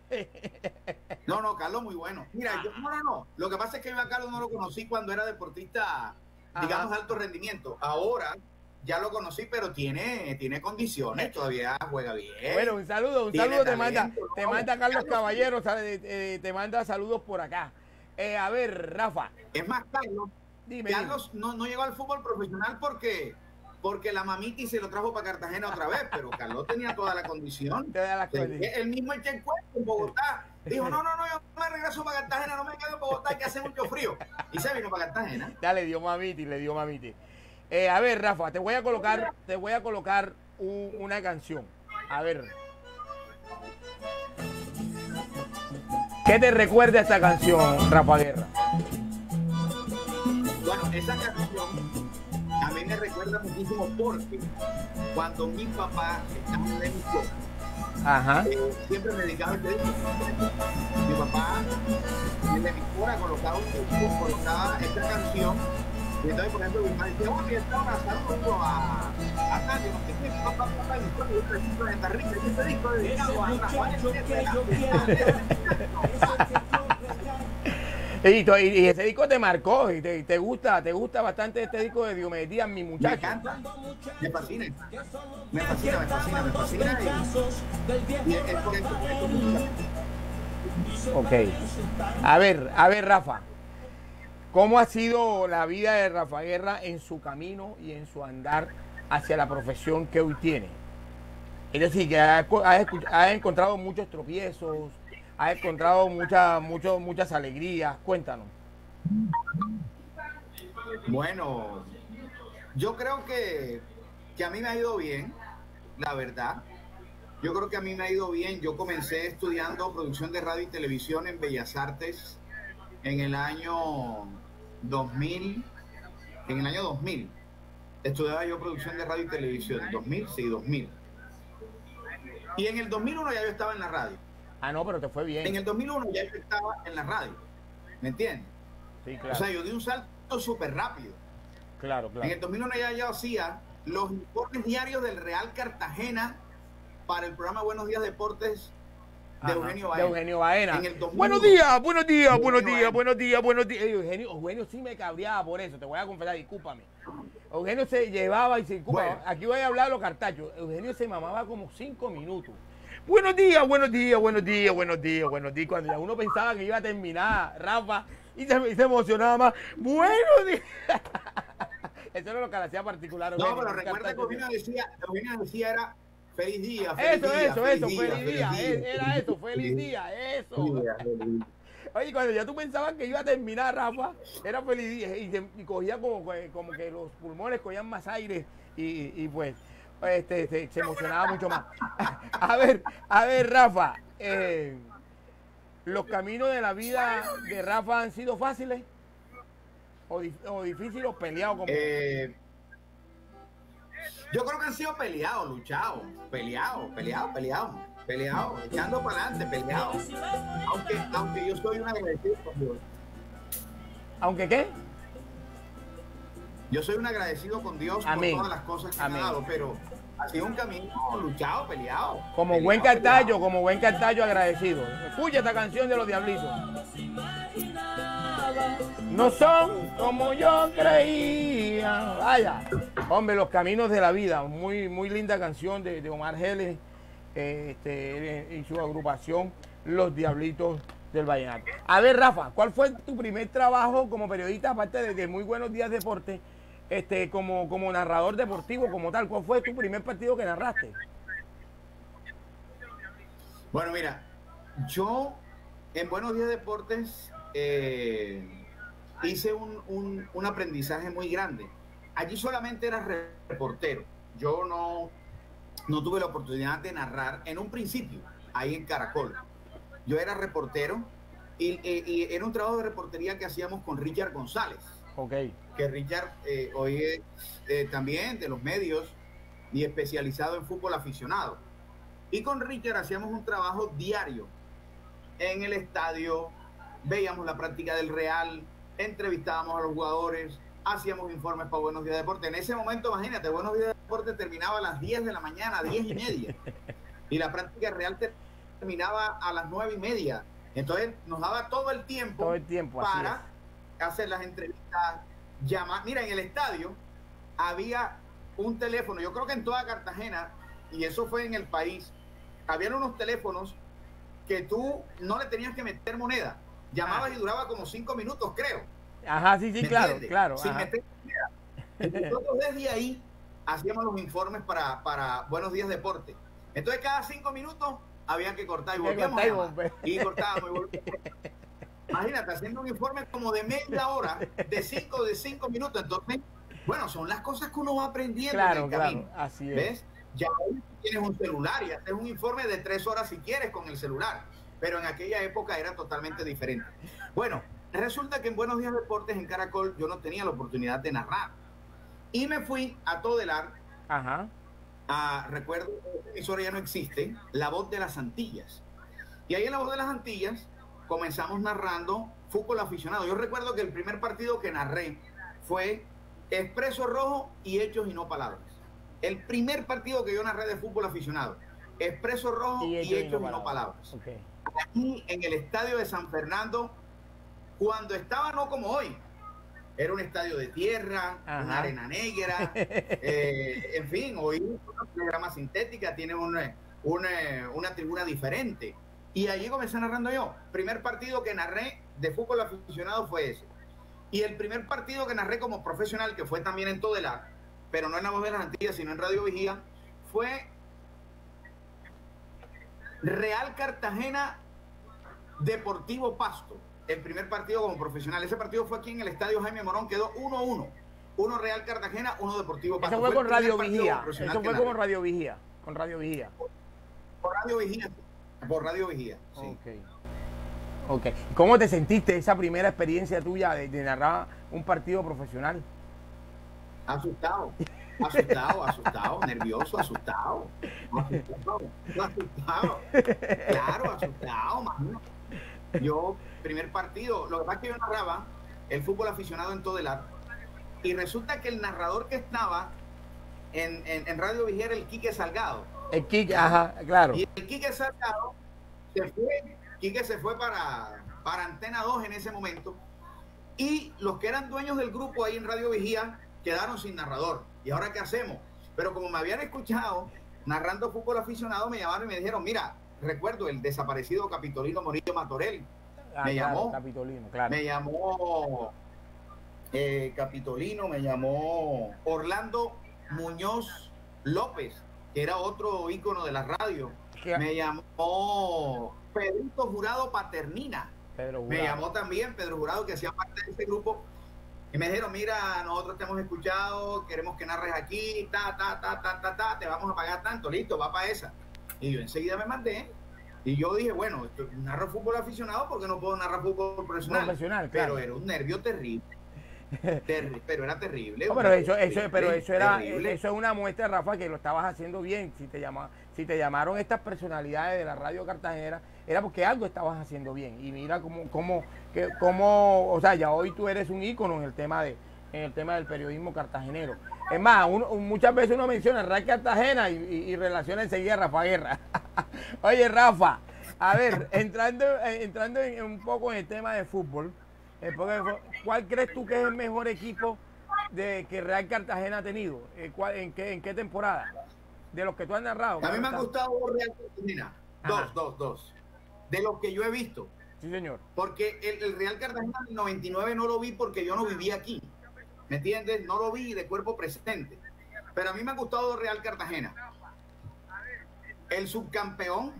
No, no, Carlos, muy bueno. Mira, yo, no, no, no. Lo que pasa es que yo a Carlos no lo conocí cuando era deportista, digamos, alto rendimiento. Ahora ya lo conocí, pero tiene, tiene condiciones, todavía juega bien. Bueno, un saludo, un saludo te manda, te manda Carlos Caballero, sabe, eh, te manda saludos por acá. Eh, a ver, Rafa, Es más, Carlos, dime. dime. Carlos no, no llegó al fútbol profesional porque, porque la mamiti se lo trajo para Cartagena otra vez, pero Carlos tenía toda la condición. Te da las cosas. El mismo el que encuentra en Bogotá. Dijo, no, no, no, yo me regreso para Cartagena, no me quedo en Bogotá, que hace mucho frío. Y se vino para Cartagena. Ya le dio mamiti, le dio mamiti. Eh, a ver, Rafa, te voy a colocar, te voy a colocar un- una canción. A ver. ¿Qué te recuerda esta canción, Rafa Guerra? Bueno, esa canción a mí me recuerda muchísimo porque cuando mi papá estaba en emisora, Ajá. eh, siempre me dedicaba a este disco. Mi papá en la emisora colocaba un disco, colocaba esta canción. Y entonces, por ejemplo, mi papá decía, oye, está un saludo a, a Sandy, no sé qué, mi papá, papá, y yo, yo, yo, de y este disco dedicado to- y- y ese disco te marcó y te, te gusta, te gusta bastante este disco de Diomedes mi Me muchacho. encanta, me fascina, me fascina, me fascina, me fascina. Y, es por esto. Ok. A ver, a ver, Rafa. ¿Cómo ha sido la vida de Rafa Guerra en su camino y en su andar hacia la profesión que hoy tiene? Es decir, que ha, co- ha escu- ha encontrado muchos tropiezos, ha encontrado muchas muchos muchas alegrías. Cuéntanos. Bueno, yo creo que, que a mí me ha ido bien, la verdad. Yo creo que a mí me ha ido bien. Yo comencé estudiando producción de radio y televisión en Bellas Artes en el año 2000. En el año 2000. Estudiaba yo producción de radio y televisión. 2000, sí, 2000. Y en el 2001 ya yo estaba en la radio. Ah, no, pero te fue bien. En el 2001 ya yo estaba en la radio. ¿Me entiendes? Sí, O claro. sea, yo di un salto súper rápido. Claro, En claro. el 2001 ya yo hacía los informes diarios del Real Cartagena para el programa Buenos Días Deportes de Eugenio de Baena. Eugenio Baena. En el 2001. Buenos días, buenos días, buenos días, buenos días, buenos días. Eugenio, Eugenio sí me cabreaba por eso, te voy a confesar, discúlpame. Eugenio se llevaba y se disculpa. Bueno. Aquí voy a hablar de los cartachos. Eugenio se mamaba como cinco minutos. Buenos días, buenos días, buenos días, buenos días, buenos días. Cuando ya uno pensaba que iba a terminar, Rafa, y se, y se emocionaba más. Buenos días. Eso era lo que le hacía particular. No, pero recuerda que. Eugenio decía, Eugenio decía era feliz día, feliz Eso, día, eso, eso, feliz día. feliz Era eso, feliz día, eso. Feliz día, feliz día. Oye, cuando ya tú pensabas que iba a terminar, Rafa, era feliz día y, y cogía como, que- como que los pulmones cogían más aire y, y pues este, se, se emocionaba mucho más. A ver, a ver, Rafa, eh, ¿los caminos de la vida de Rafa han sido fáciles o, o difíciles o peleados? Como... Eh, yo creo que han sido peleados, luchados, peleados, peleados, peleados, peleados, echando para adelante, peleados. Aunque, aunque yo soy un agradecido con Dios. ¿Aunque qué? Yo soy un agradecido con Dios Amén. por todas las cosas que Amén. me ha dado, pero ha sido un camino luchado, peleado. Como peleado, buen peleado. cartallo, como buen cartallo agradecido. Escucha esta canción de los Diablitos. no son como yo creía. Vaya, hombre, los caminos de la vida, muy, muy linda canción de, de Omar Geles este, y su agrupación Los Diablitos del Vallenato. A ver, Rafa, ¿cuál fue tu primer trabajo como periodista, aparte de, de Muy Buenos Días Deporte, este, como, como narrador deportivo, como tal? ¿Cuál fue tu primer partido que narraste? Bueno, mira, yo en Buenos Días Deportes eh, hice un, un- un aprendizaje muy grande. Allí solamente era reportero. Yo no, no tuve la oportunidad de narrar en un principio, ahí en Caracol. Yo era reportero y, y- y era un trabajo de reportería que hacíamos con Richard González Ok. Que Richard eh, hoy es eh, también de los medios y especializado en fútbol aficionado. Y con Richard hacíamos un trabajo diario en el estadio, veíamos la práctica del Real, entrevistábamos a los jugadores, hacíamos informes para Buenos Días Deporte. En ese momento, imagínate, Buenos Días Deporte terminaba a las 10 de la mañana, 10 y media. Y la práctica Real terminaba a las 9 y media. Entonces nos daba todo el tiempo Todo el tiempo, para hacer las entrevistas, llamar. Mira, en el estadio había un teléfono, yo creo que en toda Cartagena, y eso fue en el país, habían unos teléfonos que tú no le tenías que meter moneda. Llamabas y duraba como cinco minutos, creo. Ajá, sí, sí, ¿Me claro, entiendes? claro. Sin meter moneda. Y Nosotros desde ahí hacíamos los informes para, para Buenos Días Deporte. Entonces cada cinco minutos había que cortar y volvíamos. Y cortábamos y volvíamos. Imagínate, haciendo un informe como de media hora, de cinco, de cinco minutos. Entonces, bueno, son las cosas que uno va aprendiendo en Claro, el claro, camino. así es. ¿Ves? Ya tienes un celular y haces un informe de tres horas si quieres con el celular. Pero en aquella época era totalmente diferente. Bueno, resulta que en Buenos Días Deportes en Caracol yo no tenía la oportunidad de narrar. Y me fui a Todelar Ajá. a, recuerdo, esta emisora ya no existe, La Voz de las Antillas. Y ahí en La Voz de las Antillas comenzamos narrando fútbol aficionado. Yo recuerdo que el primer partido que narré fue Expreso Rojo y Hechos y no Palabras. El primer partido que yo narré de fútbol aficionado. Expreso Rojo y Hechos, y no Palabras. Aquí en el estadio de San Fernando, cuando estaba no como hoy. Era un estadio de tierra, Ajá. una arena negra, eh, en fin, hoy una programa sintética tiene una, una, una tribuna diferente. Y allí comencé narrando yo. Primer partido que narré de fútbol aficionado fue ese. Y el primer partido que narré como profesional, que fue también en Todelar, pero no en la voz de las Antillas, sino en Radio Vigía, fue Real Cartagena Deportivo Pasto. El primer partido como profesional. Ese partido fue aquí en el estadio Jaime Morón, quedó 1-1. Uno Real Cartagena, uno Deportivo Pasto. Eso fue el con Radio Vigía. Eso fue como Radio Vigía. Con Radio Vigía. Por Radio Vigía. Por Radio Vigía, sí. Ok. Ok. ¿Cómo te sentiste esa primera experiencia tuya de, de narrar un partido profesional? Asustado, asustado, asustado, nervioso, asustado. Asustado, asustado. Claro, asustado, mano. Yo, primer partido, lo que pasa es que yo narraba el fútbol aficionado en Todelar y resulta que el narrador que estaba en, en, en Radio Vigía era el Quique Salgado. El kick, ajá, claro. Y el Quique Salgado se fue, Quique se fue para, para Antena 2 en ese momento. Y los que eran dueños del grupo ahí en Radio Vigía quedaron sin narrador. ¿Y ahora qué hacemos? Pero como me habían escuchado narrando fútbol aficionado, me llamaron y me dijeron, mira, recuerdo el desaparecido Capitolino Morillo Matorel. Ah, me claro, llamó. Capitolino, claro. Me llamó eh, Capitolino, me llamó Orlando Muñoz López, que era otro ícono de la radio. Me llamó Pedrito Jurado Paternina. Pedro Me llamó también Pedro Jurado, que hacía parte de ese grupo. Y me dijeron, mira, nosotros te hemos escuchado, queremos que narres aquí, ta, ta, ta, ta, ta, ta, te vamos a pagar tanto, listo, va para esa. Y yo enseguida me mandé. Y yo dije, bueno, narro fútbol aficionado porque no puedo narrar fútbol profesional. Profesional, Pero era un nervio terrible. Terri- pero era terrible. No, pero eso, eso, terrible, pero eso era, terrible. eso es una muestra, Rafa, que lo estabas haciendo bien. Si te llama, si te llamaron estas personalidades de la radio cartagenera, era porque algo estabas haciendo bien. Y mira cómo, cómo, que, cómo, o sea, ya hoy tú eres un ícono en el tema de, en el tema del periodismo cartagenero. Es más, uno- muchas veces uno menciona Ray Cartagena y, y- y relaciona enseguida a Rafa Guerra. Oye, Rafa, a ver, entrando, eh, entrando en- un poco en el tema de fútbol, Face. ¿Cuál crees tú que es el mejor equipo de que Real Cartagena ha tenido? Eh, ¿cuál- ¿En qué, en qué temporada? De los que tú has narrado. A mí me han ¿cuál está? gustado dos Real Cartagena. Dos, dos, dos. De los que yo he visto. Sí, señor. Porque el, el Real Cartagena del 99 no lo vi porque yo no vivía aquí. ¿Me entiendes? No lo vi de cuerpo presente. Pero a mí me ha gustado Real Cartagena. El subcampeón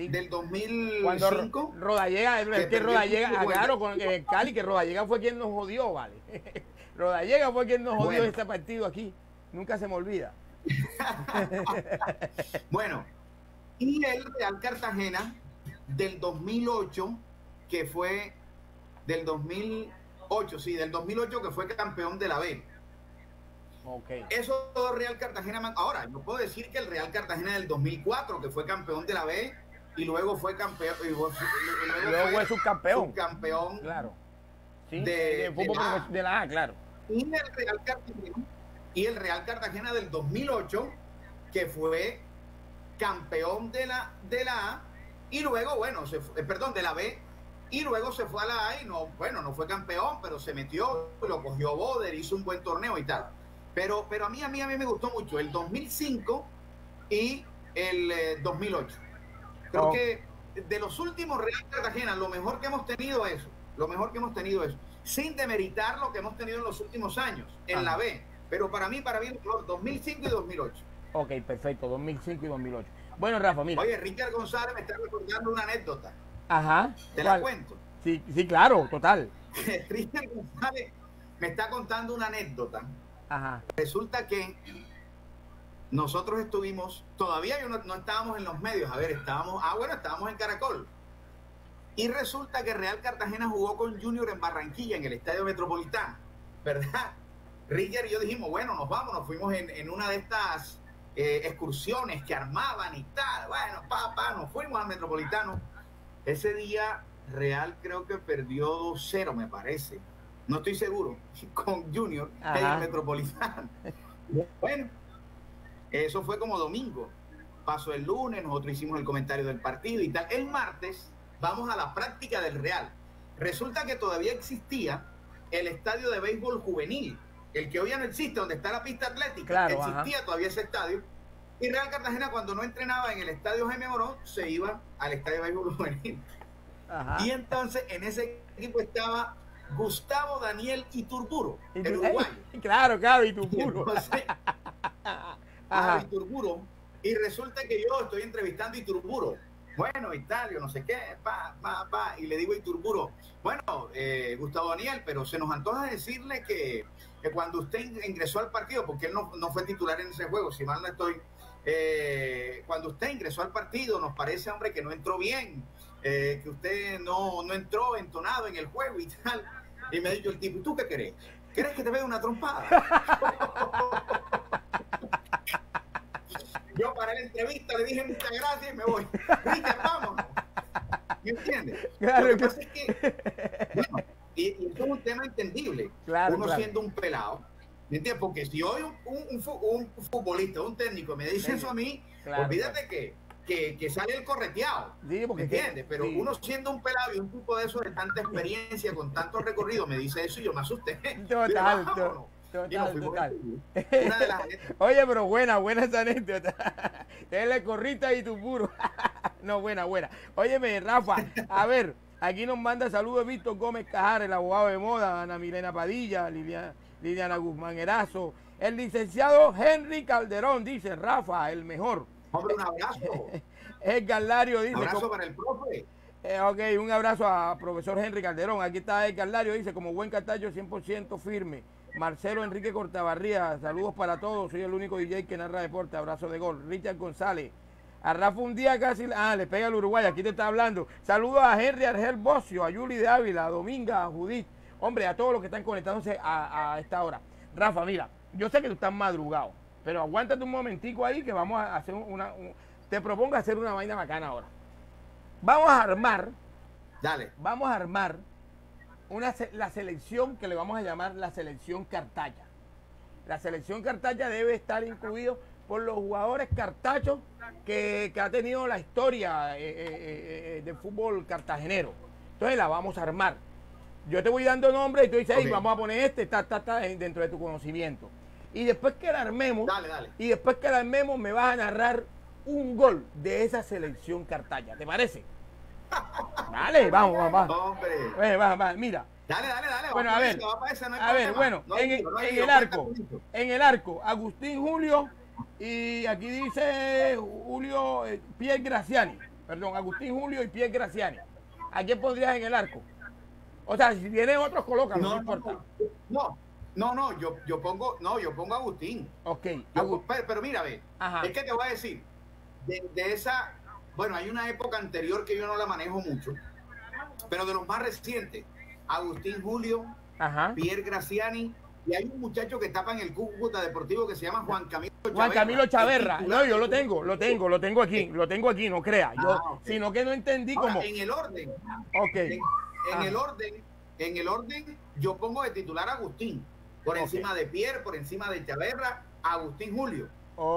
Sí. del Cuando 2005. Ro- Rodallega, es que Rodallega, claro, con eh, Cali, que Rodallega fue quien nos jodió, vale. Rodallega fue quien nos jodió Bueno. este partido aquí. Nunca se me olvida. Bueno, y el Real Cartagena del 2008, que fue del 2008, sí, del 2008 que fue campeón de la B. Ok. Esos dos Real Cartagena, ahora, yo puedo decir que el Real Cartagena del 2004, que fue campeón de la B, y luego fue campeón, y luego, y Luego fue subcampeón. subcampeón Claro. Sí, De- de, fútbol de la A. profes- de la A, claro. y el Real Cartagena y el Real Cartagena del 2008 que fue campeón de la de la A y luego bueno se fue- eh, perdón de la B y luego se fue a la A y no bueno no fue campeón pero se metió lo cogió Boder hizo un buen torneo y tal pero pero a mí a mí a mí me gustó mucho el 2005 y el eh, 2008 creo Oh. que de los últimos Real Cartagena lo mejor que hemos tenido es eso lo mejor que hemos tenido es eso sin demeritar lo que hemos tenido en los últimos años en Ajá. la B. Pero para mí, para mí, los 2005 y 2008. Ok, perfecto, 2005 y 2008. Bueno, Rafa, mira. Oye, Richard González me está recordando una anécdota. Ajá. Te la cuento. Sí, sí, claro, total. Richard González me está contando una anécdota. Ajá. Resulta que nosotros estuvimos, todavía yo no, no estábamos en los medios, a ver, estábamos, ah, bueno, estábamos en Caracol. Y resulta que Real Cartagena jugó con Junior en Barranquilla, en el Estadio Metropolitano, ¿verdad? Richard y yo dijimos, bueno, nos vamos, nos fuimos en, en una de estas eh, excursiones que armaban y tal. Bueno, papá, nos fuimos al Metropolitano. Ese día Real creo que perdió 2-0, me parece. No estoy seguro, con Junior en el Metropolitano. Bueno, eso fue como domingo. Pasó el lunes, nosotros hicimos el comentario del partido y tal. El martes vamos a la práctica del Real. Resulta que todavía existía el estadio de béisbol juvenil, el que hoy ya no existe, donde está la pista atlética. Claro, existía todavía ese estadio. Y Real Cartagena cuando no entrenaba en el estadio Jaime Morón, se iba al estadio de béisbol juvenil. Ajá. Y entonces en ese equipo estaba Gustavo Daniel Iturburo, Y el uruguayo. claro, claro, y entonces. a Iturburo, y resulta que yo estoy entrevistando a Iturburo. Bueno, Italia, no sé qué, pa, pa, pa, y le digo a Iturburo, bueno, eh, Gustavo Daniel, pero se nos antoja decirle que, que cuando usted in- ingresó al partido, porque él no, no fue titular en ese juego, si mal no estoy, eh, cuando usted ingresó al partido, nos parece, hombre, que no entró bien, eh, que usted no, no entró entonado en el juego y tal. Y me dijo el tipo, ¿y tú qué crees? ¿Crees que te vea una trompada? Yo para la entrevista le dije muchas gracias y me voy. Richard, vámonos. ¿Me entiendes? Claro Lo que pasa es que, bueno, y, y esto es un tema entendible. Claro, Uno claro. siendo un pelado, ¿me entiendes? Porque si hoy un, un- un fu- un futbolista, un técnico me dice eso a mí, olvídate que, que, que sale el correteado. Sí, porque ¿Me es que- entiendes? Pero sí. uno siendo un pelado y un tipo de eso de tanta experiencia, con tanto recorrido, me dice eso y yo me asusté. Total, total, total. Una de las Oye, pero buena, buena esa anécdota. Dele corrita y tu puro. no, buena, buena. Óyeme, Rafa, a ver, aquí nos manda saludos Víctor Gómez Cajar, el abogado de moda, Ana Milena Padilla, Liliana, Liliana Guzmán Erazo, el licenciado Henry Calderón, dice Rafa, el mejor. Hombre, un abrazo. Edgar Lario Un dice, abrazo como- para el profe. eh, ok, un abrazo a profesor Henry Calderón. Aquí está Edgar Lario, dice, como buen cartallo 100% firme. Marcelo Enrique Cortabarría, saludos para todos. Soy el único DJ que narra deporte. Abrazo de gol. Richard González. A Rafa un día casi. Ah, le pega al Uruguay. Aquí te está hablando. Saludos a Henry Argel Bocio, a Yuli de Ávila, a Dominga, a Judith. Hombre, a todos los que están conectándose a, a esta hora. Rafa, mira, yo sé que tú estás madrugado, pero aguántate un momentico ahí que vamos a hacer una. un- te propongo hacer una vaina bacana ahora. Vamos a armar Dale. vamos a armar una, la selección que le vamos a llamar la selección Cartaya. La selección Cartaya debe estar incluido por los jugadores cartachos que, que ha tenido la historia eh, eh, eh, eh, del fútbol cartagenero. Entonces la vamos a armar. Yo te voy dando nombres y tú dices, "Ey, Ok. vamos a poner este, está, está, está dentro de tu conocimiento. Y después que la armemos, Dale, dale. y después que la armemos, me vas a narrar un gol de esa selección cartaya. ¿Te parece? Dale, vamos, vamos. Hombre. Eh, va, va, Mira, Dale, dale, dale. bueno, a ver, esa, no a ver, bueno, No en, el- no en arco, en el arco, Agustín Julio y aquí dice Julio eh, Pierre Graciani, perdón, Agustín Julio y Pierre Graciani. ¿A quién pondrías en el arco? O sea, si tienes otros, colócalos, No, importa. no, no, no, yo, yo pongo, no, yo pongo a Agustín. Ok, Yo pero, pero mira, ve, Ajá. es que te voy a decir, de, de esa, bueno, hay una época anterior que yo no la manejo mucho, pero de los más recientes, Agustín Julio, Ajá. Pierre Graciani, y hay un muchacho que tapa en el Cúcuta Deportivo que se llama Juan Camilo Chaverra. Juan Camilo Chaverra. No, yo lo tengo, lo tengo, lo tengo aquí, lo tengo aquí, no crea. Yo, Ah, sino que no entendí Ahora, cómo. en el orden, Ok. en, en Ah. el orden, en el orden, yo pongo de titular a Agustín, por encima de Pierre, por encima de Chaverra, Agustín Julio.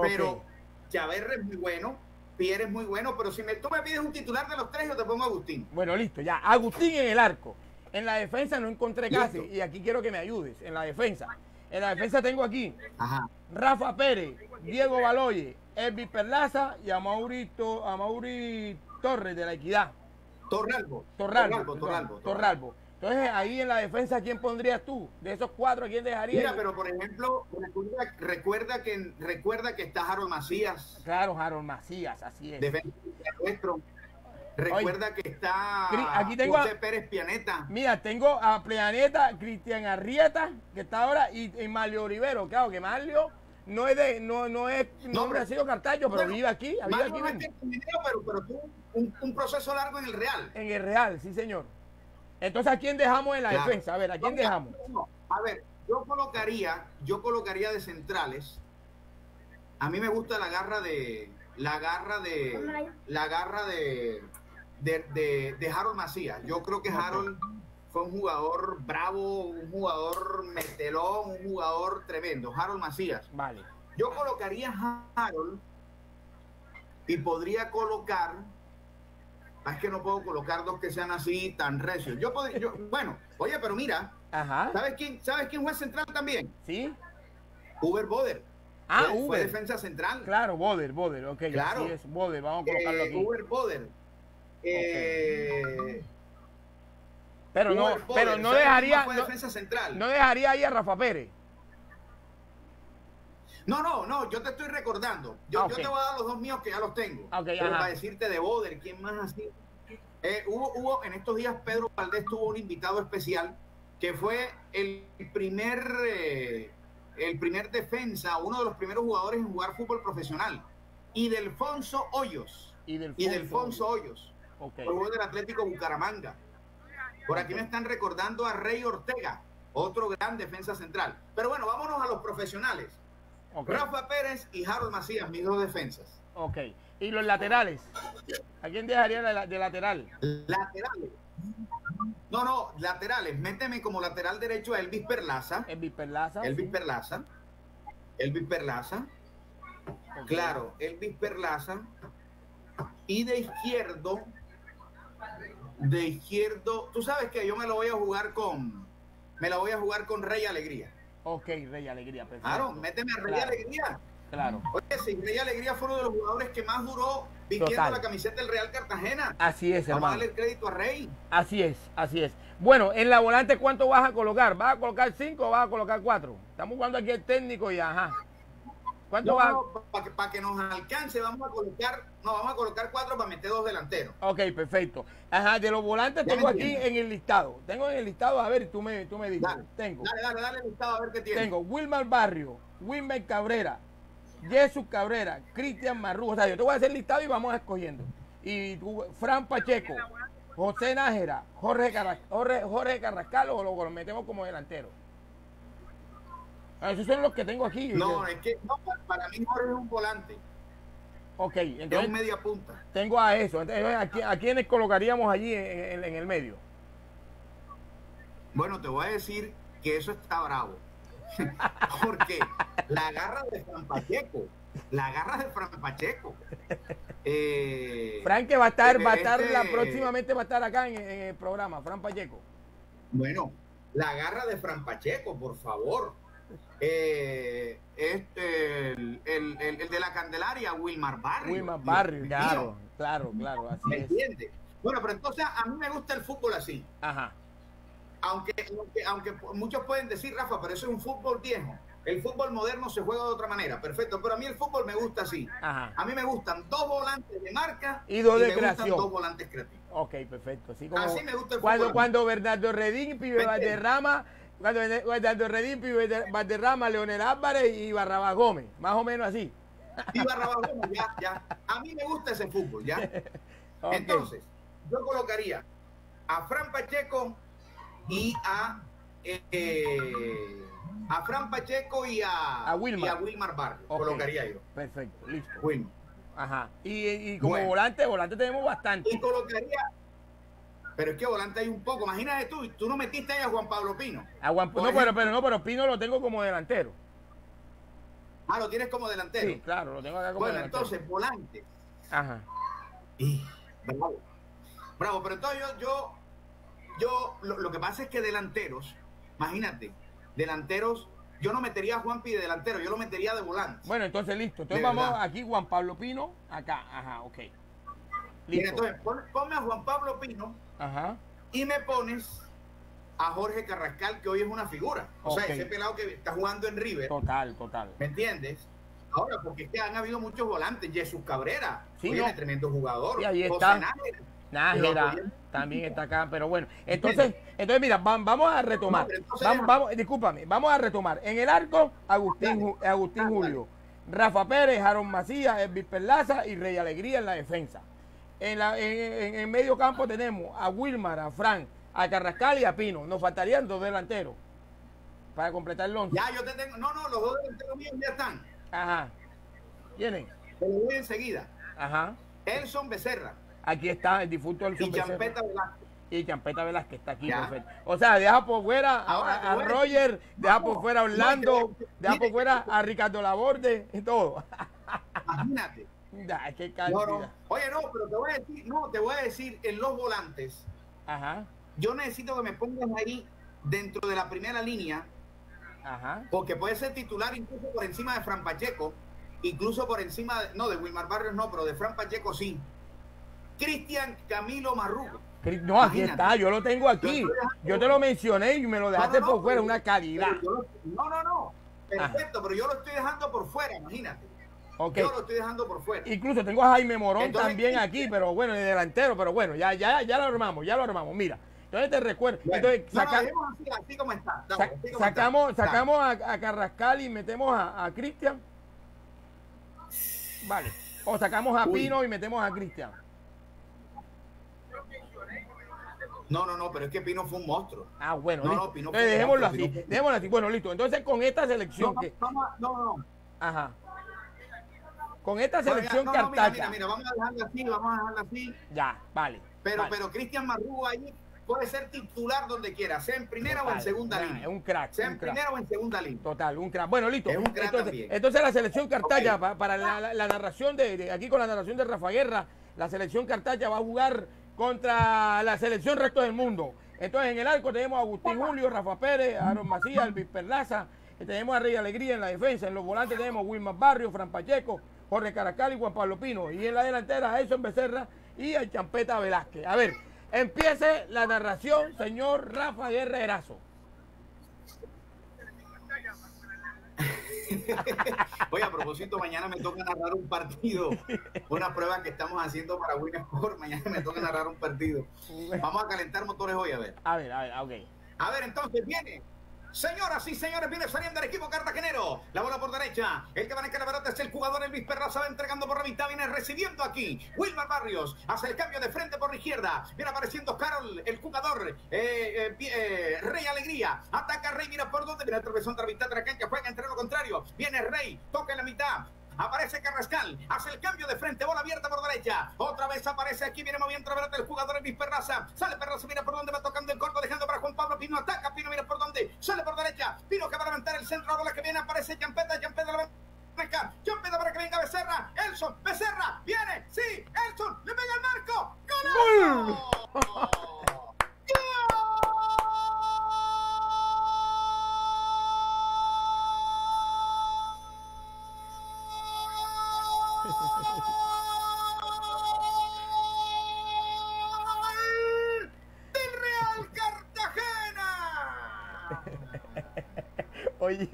Pero Chaverra es muy bueno, Pierre es muy bueno, pero si me, tú me pides un titular de los tres, yo te pongo Agustín. Bueno, listo, ya. Agustín en el arco. En la defensa no encontré casi. Listo. Y aquí quiero que me ayudes. En la defensa. En la defensa tengo aquí Ajá. Rafa Pérez, Diego Baloye, Elvis Perlaza y a Mauri, To- a Mauri Torres de la Equidad. Torralbo. Torralbo. Torralbo. Torralbo. Entonces, ahí en la defensa, ¿quién pondrías tú? De esos cuatro, ¿a quién dejarías? Mira, pero por ejemplo, recuerda, recuerda que recuerda que está Harold Macías, Claro, Harold Macías, así es. defensa nuestro. Recuerda que está aquí tengo a- José Pérez Pianeta. Mira, tengo a Pleaneta, Cristian Arrieta, que está ahora, y, y Malio Rivero. Claro que Malio no es de, no, no es, no, pero- ha sido cartayo, pero Bueno, vive aquí, vive aquí no es que pero, pero un, un proceso largo en el Real. En el Real, sí señor. Entonces, ¿a quién dejamos en la Claro. defensa? A ver, ¿a quién dejamos? A ver, yo colocaría, yo colocaría de centrales. A mí me gusta la garra de, la garra de, la garra de, de, de, de Harold Macías. Yo creo que Harold fue un jugador bravo, un jugador metelón, un jugador tremendo. Harold Macías. Vale. Yo colocaría a Harold y podría colocar. Es que no puedo colocar dos que sean así tan recios. Yo podría, yo, bueno, oye, pero mira, Ajá. ¿sabes quién, ¿sabes quién fue central también? ¿Sí? Uber Boder. Ah, fue, fue Uber. defensa central. Claro, Boder, Boder, ok. Claro. Es, Boder, vamos a colocarlo Eh, aquí. Uber Boder. Eh, Pero no, Boder. pero no ¿Sabes quién dejaría, fue no, defensa central. no dejaría ahí a Rafa Pérez. No, no, no, yo te estoy recordando. Yo, Ah, yo te voy a dar los dos míos que ya los tengo. Ah, Pero para decirte de Boder, ¿quién más así? Eh, hubo, hubo, en estos días Pedro Valdés tuvo un invitado especial que fue el primer, eh, el primer defensa, uno de los primeros jugadores en jugar fútbol profesional. Y Delfonso Hoyos. Y del Y Delfonso Hoyos. Ok. Jugó del Atlético Bucaramanga. Por aquí me están recordando a Rey Ortega, otro gran defensa central. Pero bueno, vámonos a los profesionales. Ok. Rafa Pérez y Harold Macías, mis dos defensas. Ok. ¿Y los laterales? ¿A quién dejaría de, de lateral? Laterales. No, no, laterales. Méteme como lateral derecho a Elvis Perlaza. Elvis Perlaza. Elvis sí. Perlaza. Elvis Perlaza. Claro, Elvis Perlaza. Y de izquierdo. De izquierdo. Tú sabes que yo me lo voy a jugar con. Me la voy a jugar con Rey Alegría. Ok, Rey Alegría, perfecto. Claro, méteme a Rey Claro. Alegría. Claro. Oye, si Rey Alegría fue uno de los jugadores que más duró vistiendo la camiseta del Real Cartagena. Así es, Vamos a hermano. darle el crédito a Rey. Así es, así es. Bueno, en la volante, ¿cuánto vas a colocar? ¿Vas a colocar cinco o vas a colocar cuatro? Estamos jugando aquí el técnico y ajá. ¿Cuánto vas a.? para que, nos alcance, vamos a colocar, no, vamos a colocar cuatro para meter dos delanteros. Ok, perfecto. Ajá, de los volantes Ya tengo aquí en el listado. Tengo en el listado, a ver, tú me, tú me dices. Dale, tengo. Dale, dale, dale el listado a ver qué tiene. Tengo Wilmar Barrio, Wilmer Cabrera, Jesús Cabrera, Cristian Marrú. O sea, yo te voy a hacer el listado y vamos escogiendo. Y tú, Fran Pacheco, José Nájera, Jorge, Carra- Jorge, Jorge Carrascal o lo, lo metemos como delantero. Ah, Esos son los que tengo aquí. No, es que no, para mí Jorge es un volante, ok, es entonces un media punta. tengo a eso. Entonces, ¿a, a quiénes colocaríamos allí en, en- en el medio? Bueno, te voy a decir que eso está bravo. Porque la garra de Fran Pacheco, la garra de Fran Pacheco. Eh, Frank que va a estar, va a estar Este- la próximamente va a estar acá en, en el programa, Fran Pacheco. Bueno, la garra de Fran Pacheco, por favor. Eh, este, el, el- el- el de la Candelaria, Wilmar Barrio. Wilmar Barrio, claro, claro, claro, así ¿Me es. entiendes? Bueno, pero entonces a mí me gusta el fútbol así. Ajá. Aunque, aunque, aunque muchos pueden decir, Rafa, pero eso es un fútbol viejo. El fútbol moderno se juega de otra manera. Perfecto, pero a mí el fútbol me gusta así. Ajá. A mí me gustan dos volantes de marca Y dos de me gustan creación. dos volantes creativos. Ok, perfecto. Así como Así me gusta el cuando, fútbol. cuando Bernardo Redín, Pibe ¿Me Valderrama, Redín, Pibe Valderrama, Leonel Álvarez y Barrabás Gómez. Más o menos así. Y Barrabás Gómez, ya, ya. A mí me gusta ese fútbol, ¿ya? Entonces, yo colocaría a Fran Pacheco y a eh, a Fran Pacheco y a, A Wilmar. y a Wilmar Barrio. Ok. Colocaría yo. Perfecto, listo. Wilmar. Ajá. Y, y como Bueno. volante, volante tenemos bastante. Y colocaría. Pero es que volante hay un poco. Imagínate tú, tú no metiste ahí a Juan Pablo Pino. A Juan- no, pero, ejemplo. pero no, pero Pino lo tengo como delantero. Ah, lo tienes como delantero. Sí, claro, lo tengo acá como bueno, delantero. entonces, volante. Ajá. Y, bravo. Bravo, pero entonces yo, yo, yo lo, lo que pasa es que delanteros, imagínate, delanteros, yo no metería a Juanpi de delantero, yo lo metería de volante. Bueno, entonces listo. Entonces De vamos verdad. aquí, Juan Pablo Pino, acá. Ajá, ok. Mira, Listo. entonces pon- ponme a Juan Pablo Pino Ajá. y me pones a Jorge Carrascal, que hoy es una figura. O sea, ese pelado que está jugando en River, Total, total. ¿me entiendes? Ahora, porque es que han habido muchos volantes. Jesús Cabrera, Sí, oye, no. tremendo jugador. Sí, ahí José está. Nájera. Nájera también está acá, pero bueno. Entonces, entonces mira, va- vamos a retomar. Vamos, discúlpame, vamos a retomar. En el arco, Agustín, Agustín Dale. Julio, Rafa Pérez, Aaron Macías, Elvis Perlaza y Rey Alegría en la defensa. En, la, en, en- en medio campo tenemos a Wilmar, a Frank, a Carrascal y a Pino. Nos faltarían dos delanteros para completar el once. Ya, yo te tengo. No, no, los dos delanteros míos ya están. Ajá. Doy enseguida. Ajá. Elson Becerra Aquí está el difunto del y Champeta Velázquez. Y Champeta Velázquez está aquí, Ya. perfecto. O sea, deja por fuera a, Ahora a- Roger, deja por fuera a Orlando, deja por fuera a Ricardo Laborde y todo. Imagínate. Ya, qué No. Oye, no, pero te voy a decir, no, te voy a decir, en los volantes, Ajá, yo necesito que me pongas ahí dentro de la primera línea, ajá. porque puede ser titular incluso por encima de Fran Pacheco, incluso por encima, de, no, de Wilmar Barrios no, pero de Fran Pacheco sí. Cristian Camilo Marrugo. Cri- No, aquí Imagínate. está, yo lo tengo aquí. Yo te lo mencioné y me lo dejaste No, no, no, por fuera, una calidad. lo- no, no, no. Perfecto, pero yo lo estoy dejando por fuera, imagínate. Yo lo estoy dejando por fuera. Incluso tengo a Jaime Morón Entonces, también ¿qué- aquí, pero bueno, de delantero, pero bueno, ya, ya, ya lo armamos, ya lo armamos. Mira, entonces te recuerdo. Bueno, entonces, no, no, saca- dejemos así, así como está. así como sacamos, sacamos a, a Carrascal y metemos a, a Cristian. Vale. O sacamos a Uy. Pino y metemos a Cristian. No, no, no, pero es que Pino fue un monstruo. Ah, bueno, No, listo. no, Pino Entonces, fue dejémoslo monstruo, así, Pino dejémoslo así. Bueno, listo. Entonces, con esta No, selección no, que. no, no. Ajá. Con esta selección no, no, mira, mira, mira, vamos a dejarlo así, vamos a dejarlo así. Ya, vale. Pero, vale. pero Cristian Marrugo ahí puede ser titular donde quiera, sea en primera o en segunda línea. Es un crack. Sea un en crack. primera o en segunda línea. Total, un crack. Bueno, listo. Es un crack entonces, también. entonces la selección Cartaya, para la, la- la narración de, de- aquí con la narración de Rafa Guerra, la selección Cartaya va a jugar contra la selección resto del mundo. Entonces en el arco tenemos a Agustín Julio, Rafa Pérez, Aaron Macías, Elvis Perlaza, y tenemos a Rey Alegría en la defensa, en los volantes tenemos a Wilmar Barrio, Fran Pacheco, Jorge Caracal y Juan Pablo Pino. Y en la delantera a Edson Becerra y a Champeta Velázquez. A ver, empiece la narración, señor Rafa Guerra Erazo. Oye, a propósito, mañana me toca narrar un partido. Una prueba que estamos haciendo para Winsport. Mañana me toca narrar un partido. Vamos a calentar motores hoy, a ver. A ver, a ver, ok. A ver, entonces viene. Señoras y señores, viene saliendo el equipo cartagenero. La bola por derecha. El que maneja la pelota es el jugador Elvis Perraza. Va entregando por la mitad. Viene recibiendo aquí. Wilmar Barrios hace el cambio de frente por la izquierda. Viene apareciendo Carol, el jugador. eh, eh, eh, Rey Alegría. Ataca Rey. Mira por dónde. Travesón de la mitad de la cancha. Juega entre lo contrario. Viene Rey. Toca en la mitad. Aparece Carrascal, hace el cambio de frente, bola abierta por derecha. Otra vez aparece aquí, viene moviendo la pelota el jugador Elvis Perraza. Sale Perraza, mira por dónde va tocando el corto, dejando para Juan Pablo Pino. Ataca Pino, mira por dónde. Sale por derecha. Pino que va a levantar el centro, bola que viene, aparece Champeta, Champeta la marca. Champeta para que venga Becerra. Elson, Becerra, viene, sí, Elson, le pega el marco. ¡Gol!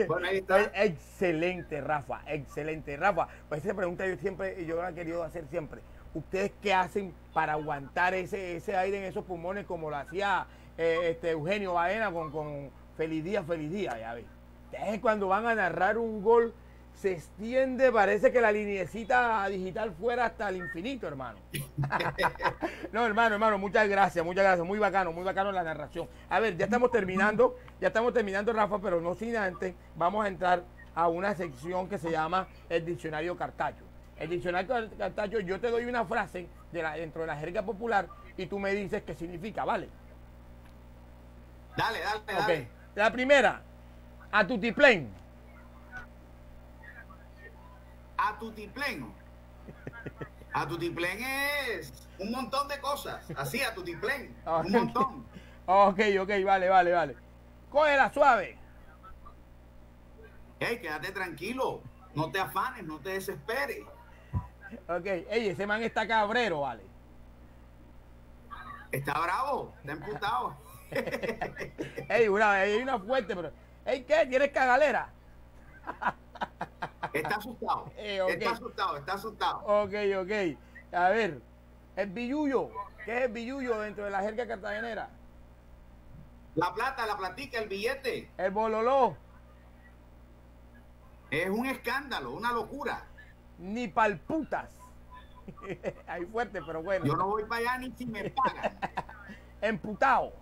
Oye, excelente, Rafa, excelente. Rafa, pues esa pregunta yo siempre, yo la he querido hacer siempre. ¿Ustedes qué hacen para aguantar ese, ese aire en esos pulmones como lo hacía eh, este Eugenio Baena con, con Feliz Día, Feliz Día? Ya ves. Ustedes cuando van a narrar un gol se extiende, parece que la linecita digital fuera hasta el infinito, hermano. no, hermano, hermano, muchas gracias, muchas gracias. Muy bacano, muy bacano la narración. A ver, ya estamos terminando, ya estamos terminando, Rafa, pero no sin antes, vamos a entrar a una sección que se llama el diccionario Cartacho. El diccionario Car- Cartacho, yo te doy una frase de la, dentro de la jerga popular y tú me dices qué significa, ¿vale? Dale, dale, Ok. dale. La primera, a tutiplén. A tutiplén. A tutiplén es un montón de cosas. Así, a tutiplén. Ah, Un montón. Ok, ok, vale, vale, vale. Cógela suave. Hey, quédate tranquilo. No te afanes, no te desesperes. Ok, ey, ese man está cabrero, vale. Está bravo, está emputado. Ey, una, una fuerte, pero. Ey, ¿qué? ¿Tienes cagalera? Está asustado. Eh. Está asustado, está asustado. Ok, ok. A ver, el billuyo. ¿Qué es el billuyo dentro de la jerga cartagenera? La plata, la platica, el billete. El bololó, Es un escándalo, una locura. ni palputas. Ahí fuerte, pero bueno. Yo no voy para allá ni si me pagan. Emputado.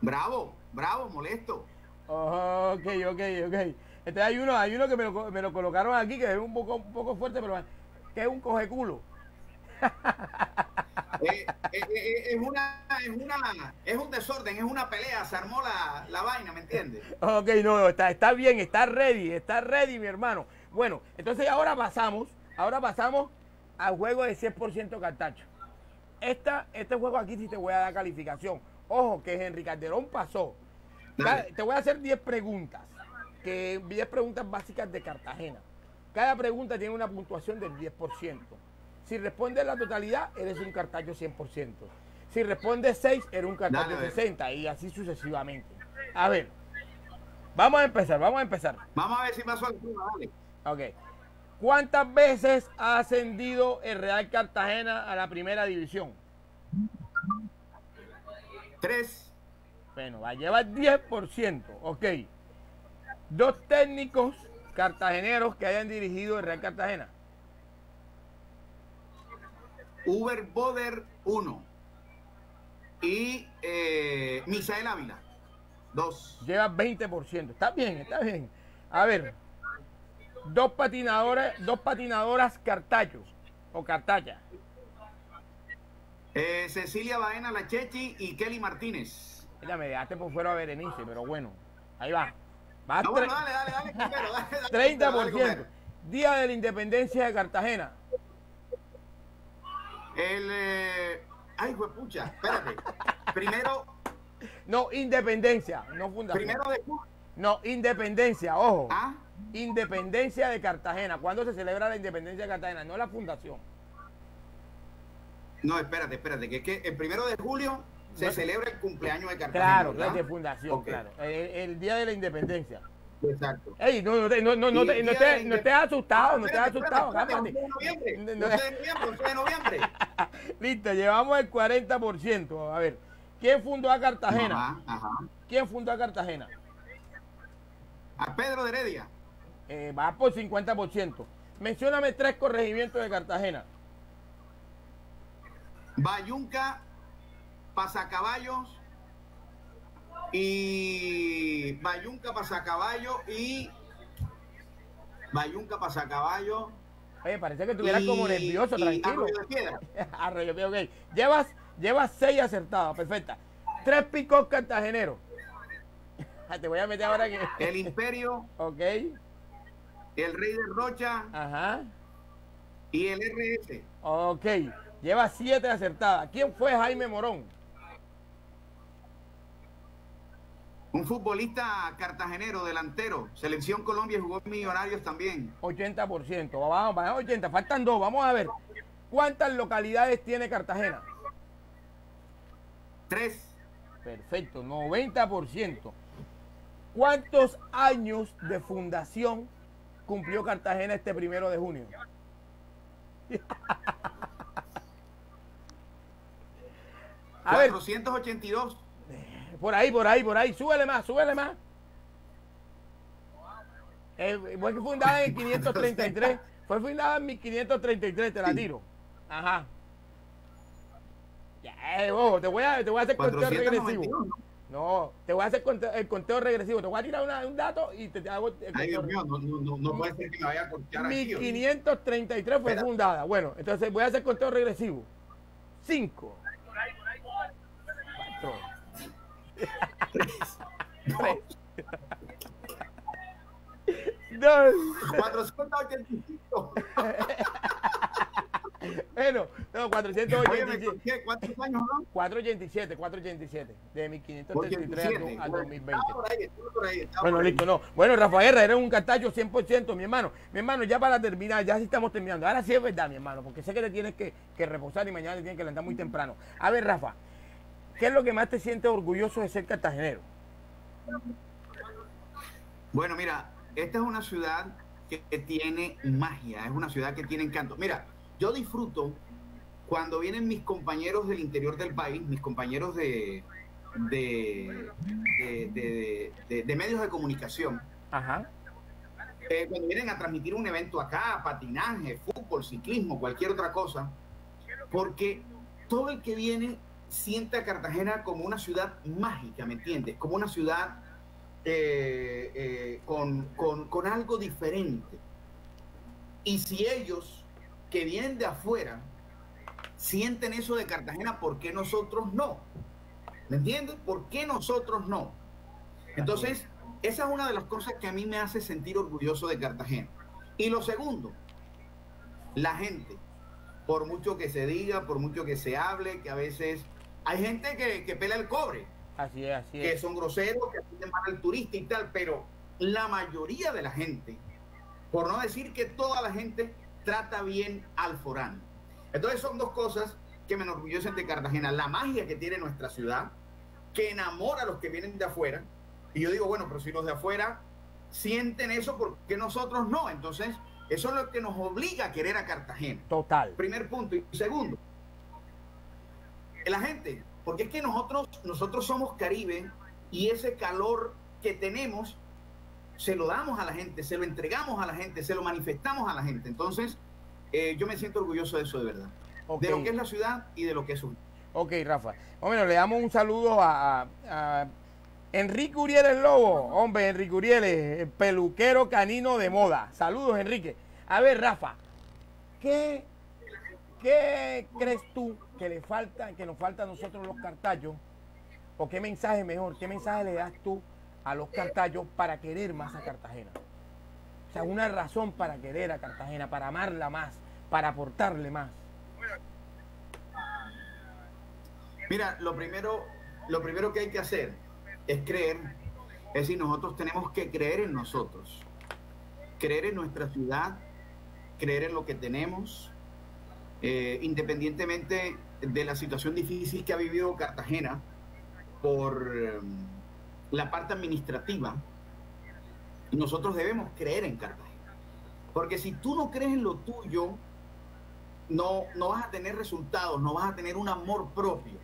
Bravo, bravo, molesto. Ok, ok, ok. Entonces hay uno, hay uno que me lo, co- me lo colocaron aquí, que es un poco, un poco fuerte, pero que es un cogeculo. Eh, eh, eh, es, una, es, una, es un desorden, es una pelea. Se armó la, la vaina, ¿me entiendes? Ok, no, está, está bien, está ready, está ready, mi hermano. Bueno, entonces ahora pasamos, ahora pasamos al juego de 100% cartacho. Esta, este juego aquí sí te voy a dar calificación. Ojo, que Henry Calderón pasó. Dale. te voy a hacer 10 preguntas, que 10 preguntas básicas de Cartagena. Cada pregunta tiene una puntuación del 10%. Si respondes la totalidad, eres un cartacho 100%. Si respondes 6, eres un cartacho Dale, a ver. 60 y así sucesivamente. A ver, vamos a empezar, vamos a empezar. Vamos a ver si tema, dale. Ok. ¿Cuántas veces ha ascendido el Real Cartagena a la primera división? Tres, Bueno, va a llevar 10%. Ok. Dos técnicos cartageneros que hayan dirigido el Real Cartagena. Uber Boder 1 y eh, Misael Ávila 2. Lleva 20%. Está bien, está bien. A ver. Dos patinadores, dos patinadoras cartachos o cartachas. Eh, Cecilia Baena Lachechi y Kelly Martínez. Mira, me dejaste por fuera a Berenice, pero bueno. Ahí va. Va No, bueno, tre- dale, dale, dale, Cupero, dale, dale, dale, 30%. Cupero. Día de la Independencia de Cartagena. El. eh, ay, fue pucha, espérate. Primero, No, independencia, no fundación. primero de julio. No, independencia, ojo. Ah, Independencia de Cartagena. ¿Cuándo se celebra la independencia de Cartagena? No la fundación. no, espérate, espérate, que es que el primero de julio se celebra el cumpleaños de Cartagena. Claro, ¿verdad? de fundación, claro. El, el día de la independencia. Exacto. Ey, no, no, te- no, no, te- no te- no estés asustado, no estés espérate, asustado, espérate, cálmate. 11 de noviembre, No, no. 11 de noviembre, 11 de noviembre. Listo, llevamos el 40%. A ver, ¿quién fundó a Cartagena? Ajá, ajá. ¿Quién fundó a Cartagena? A Pedro de Heredia. Eh, va por 50%. Mencióname tres corregimientos de Cartagena. Bayunca, Pasacaballos y Bayunca, Pasacaballo y Bayunca, Pasacaballo. Oye, parece que estuvieras y- como nervioso, y tranquilo. Arroyo de Piedra. Arroyo. Llevas, llevas seis acertadas, perfecta. Tres picos cartageneros. Te voy a meter ahora que. El Imperio, Ok. el Rey de Rocha Ajá. y el RS. Ok. Llevas siete acertadas. ¿Quién fue Jaime Morón? Un futbolista cartagenero, delantero. Selección Colombia jugó Millonarios también. 80%. Vamos, vamos, 80. Faltan dos. Vamos a ver. ¿Cuántas localidades tiene Cartagena? Tres. Perfecto, 90%. ¿Cuántos años de fundación cumplió Cartagena este primero de junio? A ver, 482. Por ahí, por ahí, por ahí. Súbele más, súbele más. Eh, fue fundada en 533. Fue fundada en 1533, te la tiro. Ajá. Ya, eh, ojo, te voy a, te voy a hacer conteo 492, regresivo. ¿no? Te voy a hacer conteo- el conteo regresivo. Te voy a tirar una- un dato y te, te hago el Ay, Dios mío, no, no, no, no puede ser que me vaya a cortar aquí. oye. 1533 fue Espera. fundada. Bueno, entonces voy a hacer conteo regresivo. 5. 4. 3. 2. 485. Bueno, no, Oye, me 487. corté, ¿cuántos años, no? 487, 487. De 1533 al 87. al 2020. Estaba por ahí, por ahí, Bueno, por ahí. listo, no. Bueno, Rafael Guerra, eres un cartacho 100%, mi hermano. Mi hermano, ya para terminar, ya sí estamos terminando. Ahora sí es verdad, mi hermano, porque sé que te tienes que, que reposar y mañana te tienes que levantar muy temprano. A ver, Rafa, ¿qué es lo que más te sientes orgulloso de ser cartagenero? Bueno, mira, esta es una ciudad que, que tiene magia, es una ciudad que tiene encanto. Mira, yo disfruto cuando vienen mis compañeros del interior del país, mis compañeros de, de, de- de- de- de medios de comunicación, Ajá. eh, cuando vienen a transmitir un evento acá, patinaje, fútbol, ciclismo, cualquier otra cosa, porque todo el que viene siente a Cartagena como una ciudad mágica, ¿me entiendes? Como una ciudad eh, eh, con, con- con algo diferente. Y si ellos que vienen de afuera sienten eso de Cartagena, ¿por qué nosotros no? ¿Me entiendes? ¿Por qué nosotros no? Entonces, esa es una de las cosas que a mí me hace sentir orgulloso de Cartagena. Y lo segundo, la gente. Por mucho que se diga, por mucho que se hable, que a veces hay gente que, que pela el cobre, Así es, así que son groseros, que atienden mal al turista y tal, pero la mayoría de la gente, por no decir que toda la gente, trata bien al foráneo. Entonces son dos cosas que me enorgullecen de Cartagena. La magia que tiene nuestra ciudad, que enamora a los que vienen de afuera. Y yo digo, bueno, pero si los de afuera sienten eso, ¿por qué nosotros no? Entonces, eso es lo que nos obliga a querer a Cartagena. Total. Primer punto. Y segundo, la gente, porque es que nosotros, nosotros somos Caribe y ese calor que tenemos se lo damos a la gente, se lo entregamos a la gente, se lo manifestamos a la gente. Entonces, eh, yo me siento orgulloso de eso de verdad. De lo que es la ciudad y de lo que es un. Ok, Rafa. Bueno, le damos un saludo a, a- a Enrique Uriel el Lobo. Hombre, Enrique Uriel, el peluquero canino de moda. Saludos, Enrique. A ver, Rafa, ¿qué, qué crees tú que le falta, que nos falta a nosotros los cartallos? ¿O qué mensaje mejor, qué mensaje le das tú a los cartallos para querer más a Cartagena? O sea, una razón para querer a Cartagena, para amarla más, para aportarle más. Mira, lo primero, lo primero que hay que hacer es creer. Es decir, nosotros tenemos que creer en nosotros. Creer en nuestra ciudad, creer en lo que tenemos, eh, independientemente de la situación difícil que ha vivido Cartagena por eh, la parte administrativa, nosotros debemos creer en Cartagena. Porque si tú no crees en lo tuyo, no, no vas a tener resultados, no vas a tener un amor propio.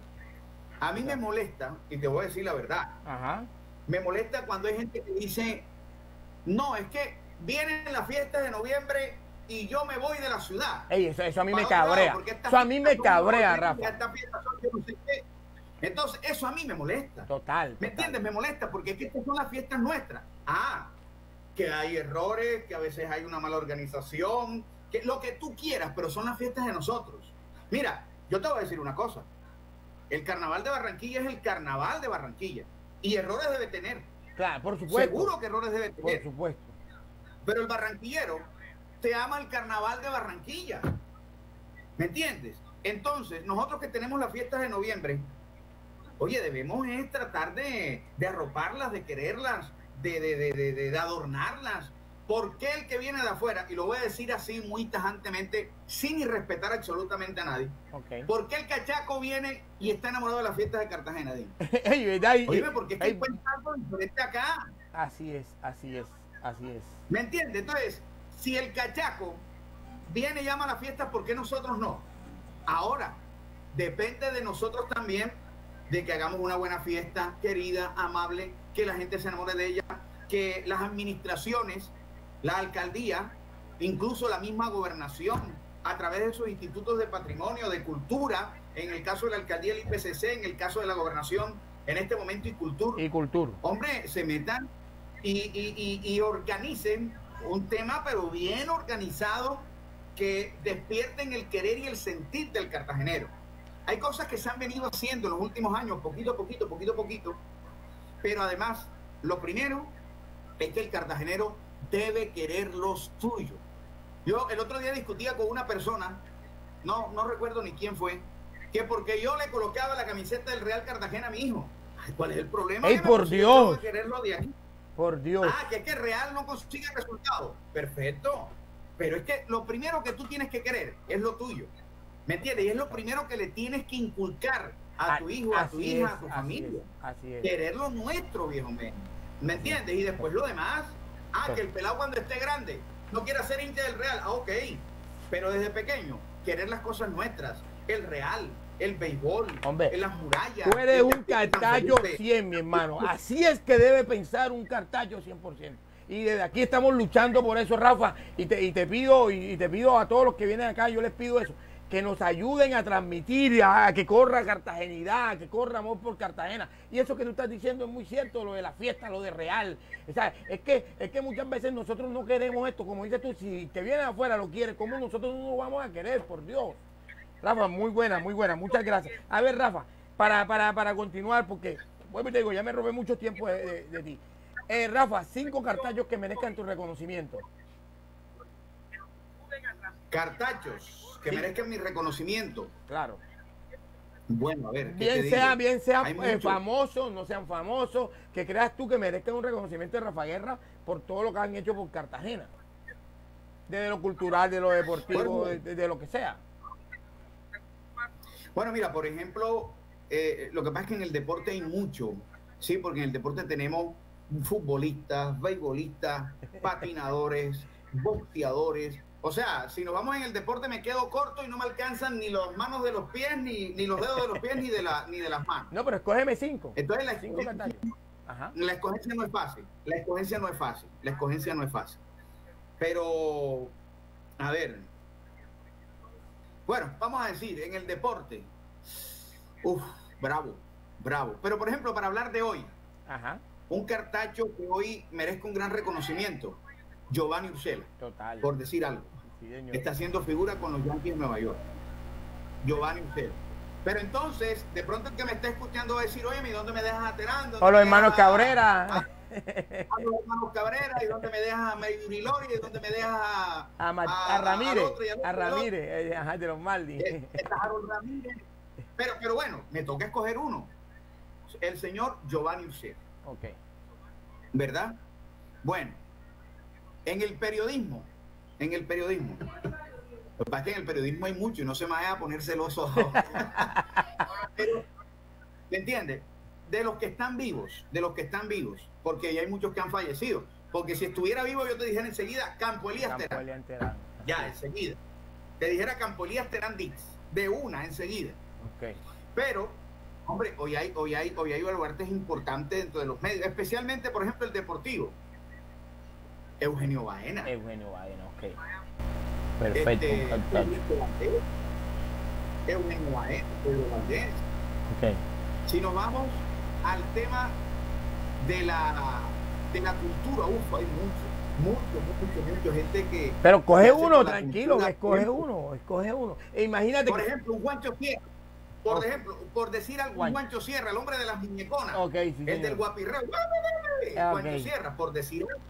A mí me molesta, y te voy a decir la verdad, Ajá. me molesta cuando hay gente que dice, no, es que vienen las fiestas de noviembre y yo me voy de la ciudad. Ey, eso, eso a mí me lado, cabrea. Eso a mí me cabrea, Rafa. no sé. Entonces, eso a mí me molesta. Total. ¿Me total. entiendes? Me molesta porque es que estas son las fiestas nuestras. Ah, que hay errores, que a veces hay una mala organización, que lo que tú quieras, pero son las fiestas de nosotros. Mira, yo te voy a decir una cosa. El carnaval de Barranquilla es el carnaval de Barranquilla. Y errores debe tener. Claro, por supuesto. Seguro que errores debe Por tener. supuesto. Pero el barranquillero te ama el carnaval de Barranquilla. ¿Me entiendes? Entonces, nosotros que tenemos las fiestas de noviembre, oye, debemos es tratar de, de arroparlas, de quererlas, de, de, de, adornarlas. ¿Por qué el que viene de afuera, y lo voy a decir así muy tajantemente, sin irrespetar absolutamente a nadie, Ok. ¿por qué el cachaco viene y está enamorado de las fiestas de Cartagena? Oye, porque es que algo diferente acá. Así es, así es, así es. ¿Me entiendes? Entonces, si el cachaco viene y llama a la fiesta, ¿por qué nosotros no? Ahora, depende de nosotros también de que hagamos una buena fiesta, querida, amable, que la gente se enamore de ella, que las administraciones, la alcaldía, incluso la misma gobernación, a través de sus institutos de patrimonio, de cultura, en el caso de la alcaldía del IPCC, en el caso de la gobernación, en este momento y cultura, Y cultura. hombre, se metan y, y- y- y organicen un tema, pero bien organizado, que despierten el querer y el sentir del cartagenero. Hay cosas que se han venido haciendo en los últimos años, poquito a poquito, poquito a poquito, pero además, lo primero es que el cartagenero debe querer los suyos. Yo el otro día discutía con una persona, no, no recuerdo ni quién fue, que porque yo le colocaba la camiseta del Real Cartagena a mi hijo. Ay, ¿Cuál es el problema? ¡Ey, por Dios! tengo que quererlo de aquí. Por Dios. Ah, que es que Real no consigue resultados. Perfecto. Pero es que lo primero que tú tienes que querer es lo tuyo. ¿Me entiendes? Y es lo primero que le tienes que inculcar a tu hijo, a tu hija, es, a tu así familia. es, Así es. Querer lo nuestro, viejo men. ¿Me entiendes? Y después lo demás. Ah, que el pelado cuando esté grande no quiera ser hincha del Real. Ah, ok. Pero desde pequeño, querer las cosas nuestras. El Real, el béisbol, Hombre, las murallas. Tú eres un cartacho Felipe. 100, mi hermano. Así es que debe pensar un cartacho 100%. Y desde aquí estamos luchando por eso, Rafa. Y te, y te pido y, y te pido a todos los que vienen acá, yo les pido eso, que nos ayuden a transmitir, a, a que corra cartagenidad, a que corra amor por Cartagena. Y eso que tú estás diciendo es muy cierto, lo de la fiesta, lo de real. O sea, es que, es que muchas veces nosotros no queremos esto. Como dices tú, si te viene afuera lo quieres, ¿cómo nosotros no lo vamos a querer? Por Dios. Rafa, muy buena, muy buena, muchas gracias. A ver, Rafa, para, para, para continuar, porque, bueno, te digo, ya me robé mucho tiempo de, de- de ti. Eh, Rafa, cinco cartachos que merezcan tu reconocimiento. Cartachos que Sí. merezcan mi reconocimiento. Claro. Bueno, a ver. ¿qué te Bien sea, bien eh, muchos. famosos, no sean famosos, que creas tú que merezcan un reconocimiento de Rafa Guerra por todo lo que han hecho por Cartagena. Desde lo cultural, de lo deportivo, Bueno. de, de- de lo que sea. Bueno, mira, por ejemplo, eh, lo que pasa es que en el deporte hay mucho, sí, porque en el deporte tenemos futbolistas, beisbolistas, patinadores, boxeadores. O sea, si nos vamos en el deporte me quedo corto y no me alcanzan ni las manos de los pies, ni, ni los dedos de los pies, ni de, la, ni de las manos. No, pero escógeme cinco. Entonces la Cinco. Ajá. la escogencia no es fácil, la escogencia no es fácil, la escogencia no es fácil. Pero, a ver, bueno, vamos a decir, en el deporte, uff, bravo, bravo. Pero por ejemplo, para hablar de hoy, Ajá. un cartacho que hoy merezca un gran reconocimiento, Giovanni Ursela, Total. por decir algo. Sí. Está haciendo figura con los Yankees de Nueva York. Giovanni Ursela. Pero entonces, de pronto el que me está escuchando va a decir, oye, ¿y dónde me dejas a Terán? ¿Dónde O los hermanos Cabrera. a- a los hermanos Cabrera y dónde me dejas a Mayuri Lori y dónde me dejas a, A, a- a Ramírez. otro A. Ramírez. Ajá, de los Marlins. Eh. Pero, pero bueno, me toca escoger uno. El señor Giovanni Ursera, ok. ¿verdad? Bueno, en el periodismo, en el periodismo, lo que pasa es que en el periodismo hay mucho y no se me vaya a poner celoso. pero, ¿me entiendes? De los que están vivos, de los que están vivos, porque ya hay muchos que han fallecido. Porque si estuviera vivo, yo te dijera enseguida, Campo Elías Campo Terán. Elian Terán. Ya, enseguida. Te dijera Campo Elías Terán Dix. De una, enseguida. Ok. Pero, hombre, hoy hay, hoy hay, hoy hay baluartes importantes dentro de los medios, especialmente, por ejemplo, el deportivo. Eugenio Baena. Eugenio Baena, ok. Perfecto. Este. Felipe Valdés, Eugenio Baena, Pedro Valdés. Ok. Si nos vamos al tema de la, de la cultura, uff, hay mucho, mucho, mucho, mucho gente que. Pero coge uno, tranquilo, que escoge uno, escoge uno. E imagínate Por que. ejemplo, un Juancho Sierra. Por ejemplo, por decir algo, un Juan- Juancho Sierra, el hombre de las muñeconas. Sí, el señor. del guapirreo. Ah, Juancho ok. Sierra, por decir algo.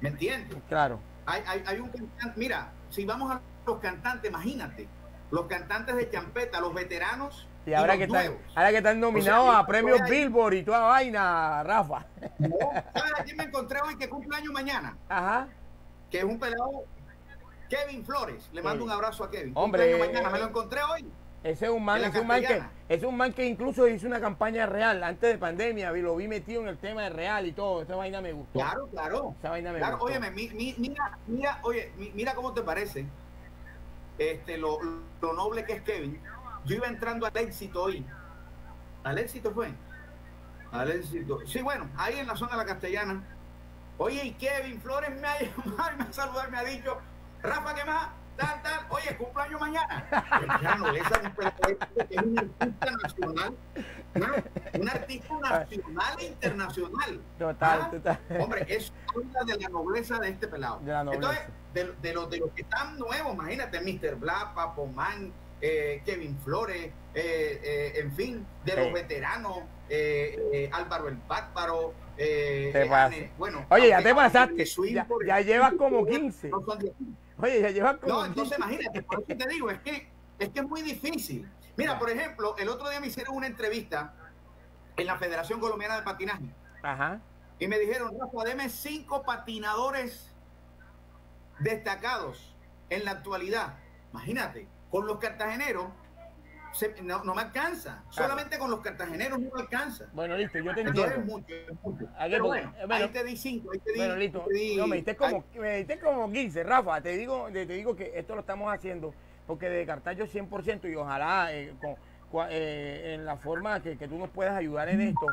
¿Me entiendes? Claro. Hay, hay, hay un cantante, mira, si vamos a los cantantes, imagínate, los cantantes de champeta, los veteranos. Y ahora, que están, ahora que están nominados O sea, a premios. Billboard y toda vaina, Rafa. No, ¿Sabes a quién me encontré hoy que cumple año mañana? Ajá. Que es un pelado, Kevin Flores. Le mando un abrazo a Kevin. Hombre, mañana, eh, me lo encontré hoy. Ese es un man, es un man que, es un man que incluso hizo una campaña real antes de pandemia, lo vi metido en el tema de real y todo. Esa vaina me gustó. Claro, claro. Esa vaina me Claro, gustó. óyeme, mi- mi- mira, mira, oye, mi- mira cómo te parece este, lo, lo noble que es Kevin. Yo iba entrando al éxito hoy. ¿Al éxito fue? Al éxito. Sí, bueno, ahí en la zona de la castellana. Oye, y Kevin Flores me ha llamado y me ha saludado me ha dicho, Rafa, ¿qué más? Tal, tal, oye, cumpleaños mañana. No, esa es un periodista que es un artista nacional. ¿no? Un artista nacional e internacional. Total, Ah, total. Hombre, eso habla de la nobleza de este pelado. De. Entonces, de, de los, de los que están nuevos, imagínate, Mr. Black, Papo Man, eh, Kevin Flores, eh, eh, en fin, de los Sí. veteranos, eh, Álvaro el Bárbaro, bueno, Oye, ya te pasaste. Ya- llevas como 15. no son de aquí. Oye, ya llevas como. No, entonces imagínate, por eso te digo, es que, es que es muy difícil. Mira, por ejemplo, el otro día me hicieron una entrevista en la Federación Colombiana de Patinaje. Ajá. Y me dijeron, Rafa, deme cinco patinadores destacados en la actualidad. Imagínate, con los cartageneros se- no, no me alcanza. Solamente con los cartageneros no me alcanza. Bueno, listo, yo te Entonces entiendo. mucho, es mucho. Pero bueno, eh, bueno. ahí te di cinco, ahí te di, Bueno, listo. di- No, me diste como, ahí- me diste como 15, Rafa. Te digo, te, digo que esto lo estamos haciendo porque de Cartacho 100% y ojalá eh, con- eh, en la forma que, que tú nos puedas ayudar en esto,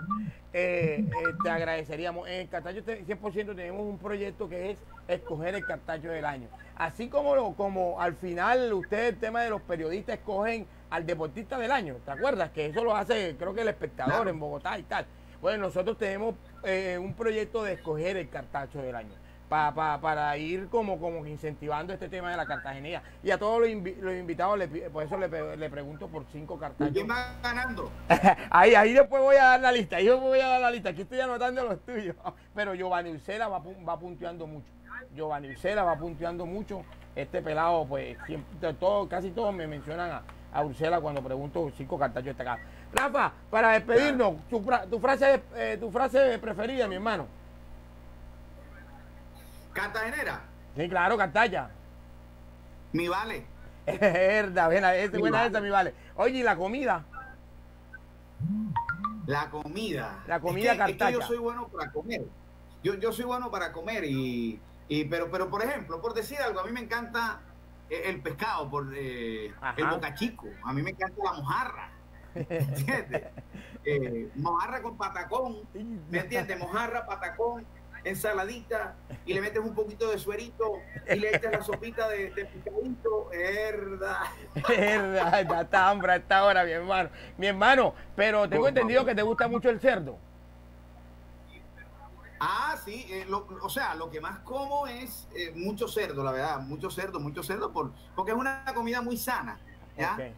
eh, eh, te agradeceríamos. En Cartacho te- 100% tenemos un proyecto que es escoger el Cartacho del año. Así como, lo- como al final ustedes, el tema de los periodistas, escogen al deportista del año. ¿Te acuerdas? Que eso lo hace, creo que el espectador Claro. en Bogotá y tal. Bueno, nosotros tenemos eh, un proyecto de escoger el cartacho del año. Pa- pa- para ir como, como incentivando este tema de la cartagenía. Y a todos los, invi- los invitados, le por eso le, le pregunto por cinco ¿Y cartachos. ¿Quién va ganando? ahí, ahí después voy a dar la lista. Ahí después voy a dar la lista. Aquí estoy anotando los tuyos. Pero Giovanni Ursela va, va puntuando mucho. Giovanni Ursela va puntuando mucho. Este pelado, pues, siempre, todo, casi todos me mencionan a, a Ursela cuando pregunto cinco cartachos destacados. Rafa, para despedirnos, tu, tu frase, eh, tu frase preferida, mi hermano. Cartagenera, Sí, claro, cartalla. mi vale. Es verdad, buena, es Mi buena vale. esa, mi vale. Oye, ¿y la comida? La comida. La comida es que, es que yo soy bueno para comer. Yo, yo soy bueno para comer y, y pero, pero por ejemplo, por decir algo, a mí me encanta el pescado, por eh, el bocachico. A mí me encanta la mojarra. ¿Entiendes? Eh, mojarra con patacón. ¿Me entiendes? Mojarra, patacón, ensaladita y le metes un poquito de suerito y le echas la sopita de, de picadito. Verdad, ya está hambre a esta hora, mi hermano. Mi hermano, pero tengo entendido que te gusta mucho el cerdo. Ah, sí, eh, lo- o sea, lo que más como es eh, mucho cerdo, la verdad, mucho cerdo, mucho cerdo, por, porque es una comida muy sana.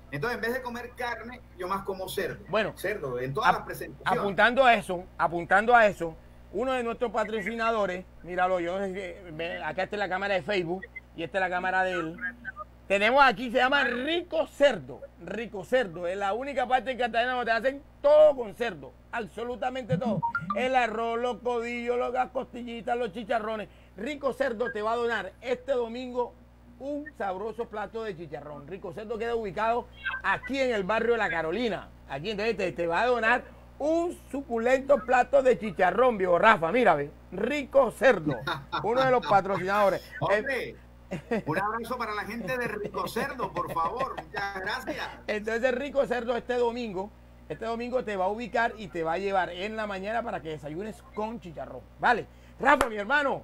Entonces, en vez de comer carne, yo más como cerdo. Bueno, cerdo, en todas ap- las presentaciones. Apuntando a eso, apuntando a eso, uno de nuestros patrocinadores, míralo, yo no sé acá está la cámara de Facebook y esta es la cámara de él. Tenemos aquí, se llama Rico Cerdo. Rico Cerdo, es la única parte en Cartagena donde te hacen todo con cerdo, absolutamente todo. El arroz, los codillos, los- las costillitas, los chicharrones. Rico Cerdo te va a donar este domingo un sabroso plato de chicharrón. Rico Cerdo queda ubicado aquí en el barrio de La Carolina. Aquí entonces te, te va a donar un suculento plato de chicharrón, viejo Rafa. Mira, ve. Rico Cerdo, uno de los patrocinadores. Eh, un abrazo para la gente de Rico Cerdo, por favor. Muchas gracias. Entonces Rico Cerdo este domingo, este domingo te va a ubicar y te va a llevar en la mañana para que desayunes con chicharrón. Vale. Rafa, mi hermano,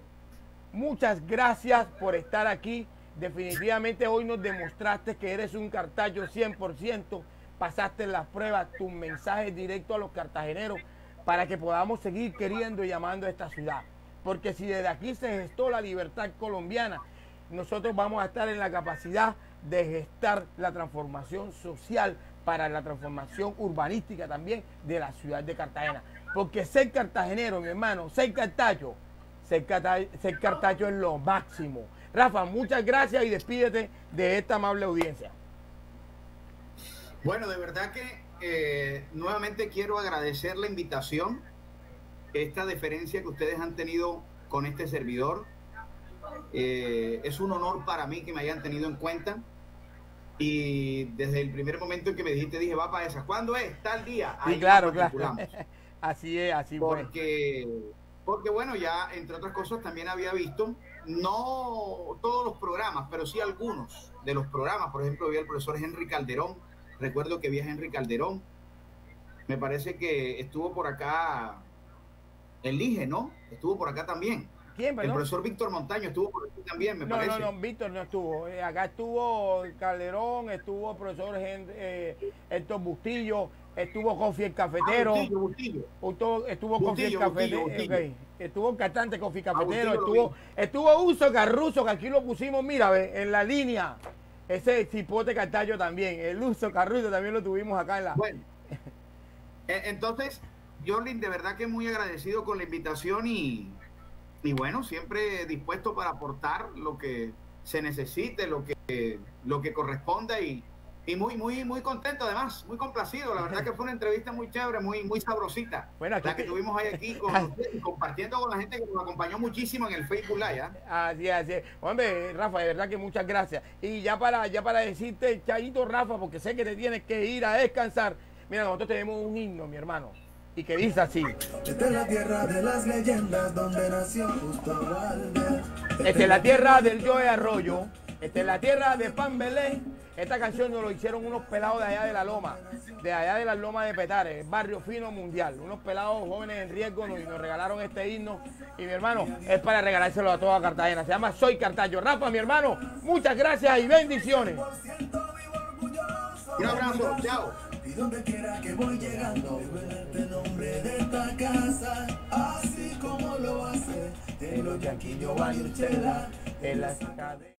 muchas gracias por estar aquí. Definitivamente hoy nos demostraste que eres un cartacho 100%. Pasaste las pruebas, tus mensajes directos a los cartageneros para que podamos seguir queriendo y llamando a esta ciudad. Porque si desde aquí se gestó la libertad colombiana, nosotros vamos a estar en la capacidad de gestar la transformación social para la transformación urbanística también de la ciudad de Cartagena. Porque ser cartagenero, mi hermano, ser cartacho, ser, carta- ser cartacho es lo máximo. Rafa, muchas gracias y despídete de esta amable audiencia. Bueno, de verdad que eh, nuevamente quiero agradecer la invitación, esta deferencia que ustedes han tenido con este servidor. Eh, es un honor para mí que me hayan tenido en cuenta. Y desde el primer momento en que me dijiste, dije, va para esa. ¿Cuándo es? Tal día. Sí, claro, claro. Así es, así fue. Porque, porque bueno, ya entre otras cosas también había visto, no todos los programas, pero sí algunos de los programas. Por ejemplo, vi al profesor Henry Calderón. Recuerdo que vi a Henry Calderón. Me parece que estuvo por acá el Lige, ¿no? Estuvo por acá también. ¿Quién, El perdón? profesor Víctor Montaño estuvo por aquí también, me No, parece. no, no, Víctor no estuvo. Eh, acá estuvo Calderón, estuvo el profesor eh, Héctor Bustillo, estuvo Cofi el Ah, Cafetero, Bustillo, Bustillo. estuvo, estuvo el Cafetero, ok. estuvo el cantante Cofi Cafetero, Bustillo lo estuvo, estuvo Uso Carruso, que aquí lo pusimos, mira, ve, en la línea. Ese cipote Cartallo también, el Uso Carruso también lo tuvimos acá en la... Bueno, eh, entonces, Jorlin, de verdad que muy agradecido con la invitación y, y bueno, siempre dispuesto para aportar lo que se necesite, lo que, lo que corresponda y, y muy, muy, muy contento además, muy complacido. La verdad que fue una entrevista muy chévere, muy, muy sabrosita. Bueno, aquí la que te- tuvimos hoy aquí con compartiendo con la gente que nos acompañó muchísimo en el Facebook Live. ¿ah? Así es, así es. Hombre, Rafa, de verdad que muchas gracias. Y ya para, ya para decirte, Chayito Rafa, porque sé que te tienes que ir a descansar. Mira, nosotros tenemos un himno, mi hermano. Y que dice así. Esta es la tierra de las leyendas donde nació Justo Valdez. Esta es la tierra del Joe Arroyo. Esta es la tierra de Pan Belén. Esta canción nos lo hicieron unos pelados de allá de la Loma, de allá de la Loma de Petare, barrio fino mundial. Unos pelados jóvenes en riesgo nos, y nos regalaron este himno. Y mi hermano, es para regalárselo a toda Cartagena. Se llama Soy Cartayo. Rafa, mi hermano, muchas gracias y bendiciones. Un abrazo, chao. Y donde quiera que voy llegando, nombre de esta casa, así como lo hace, de los En.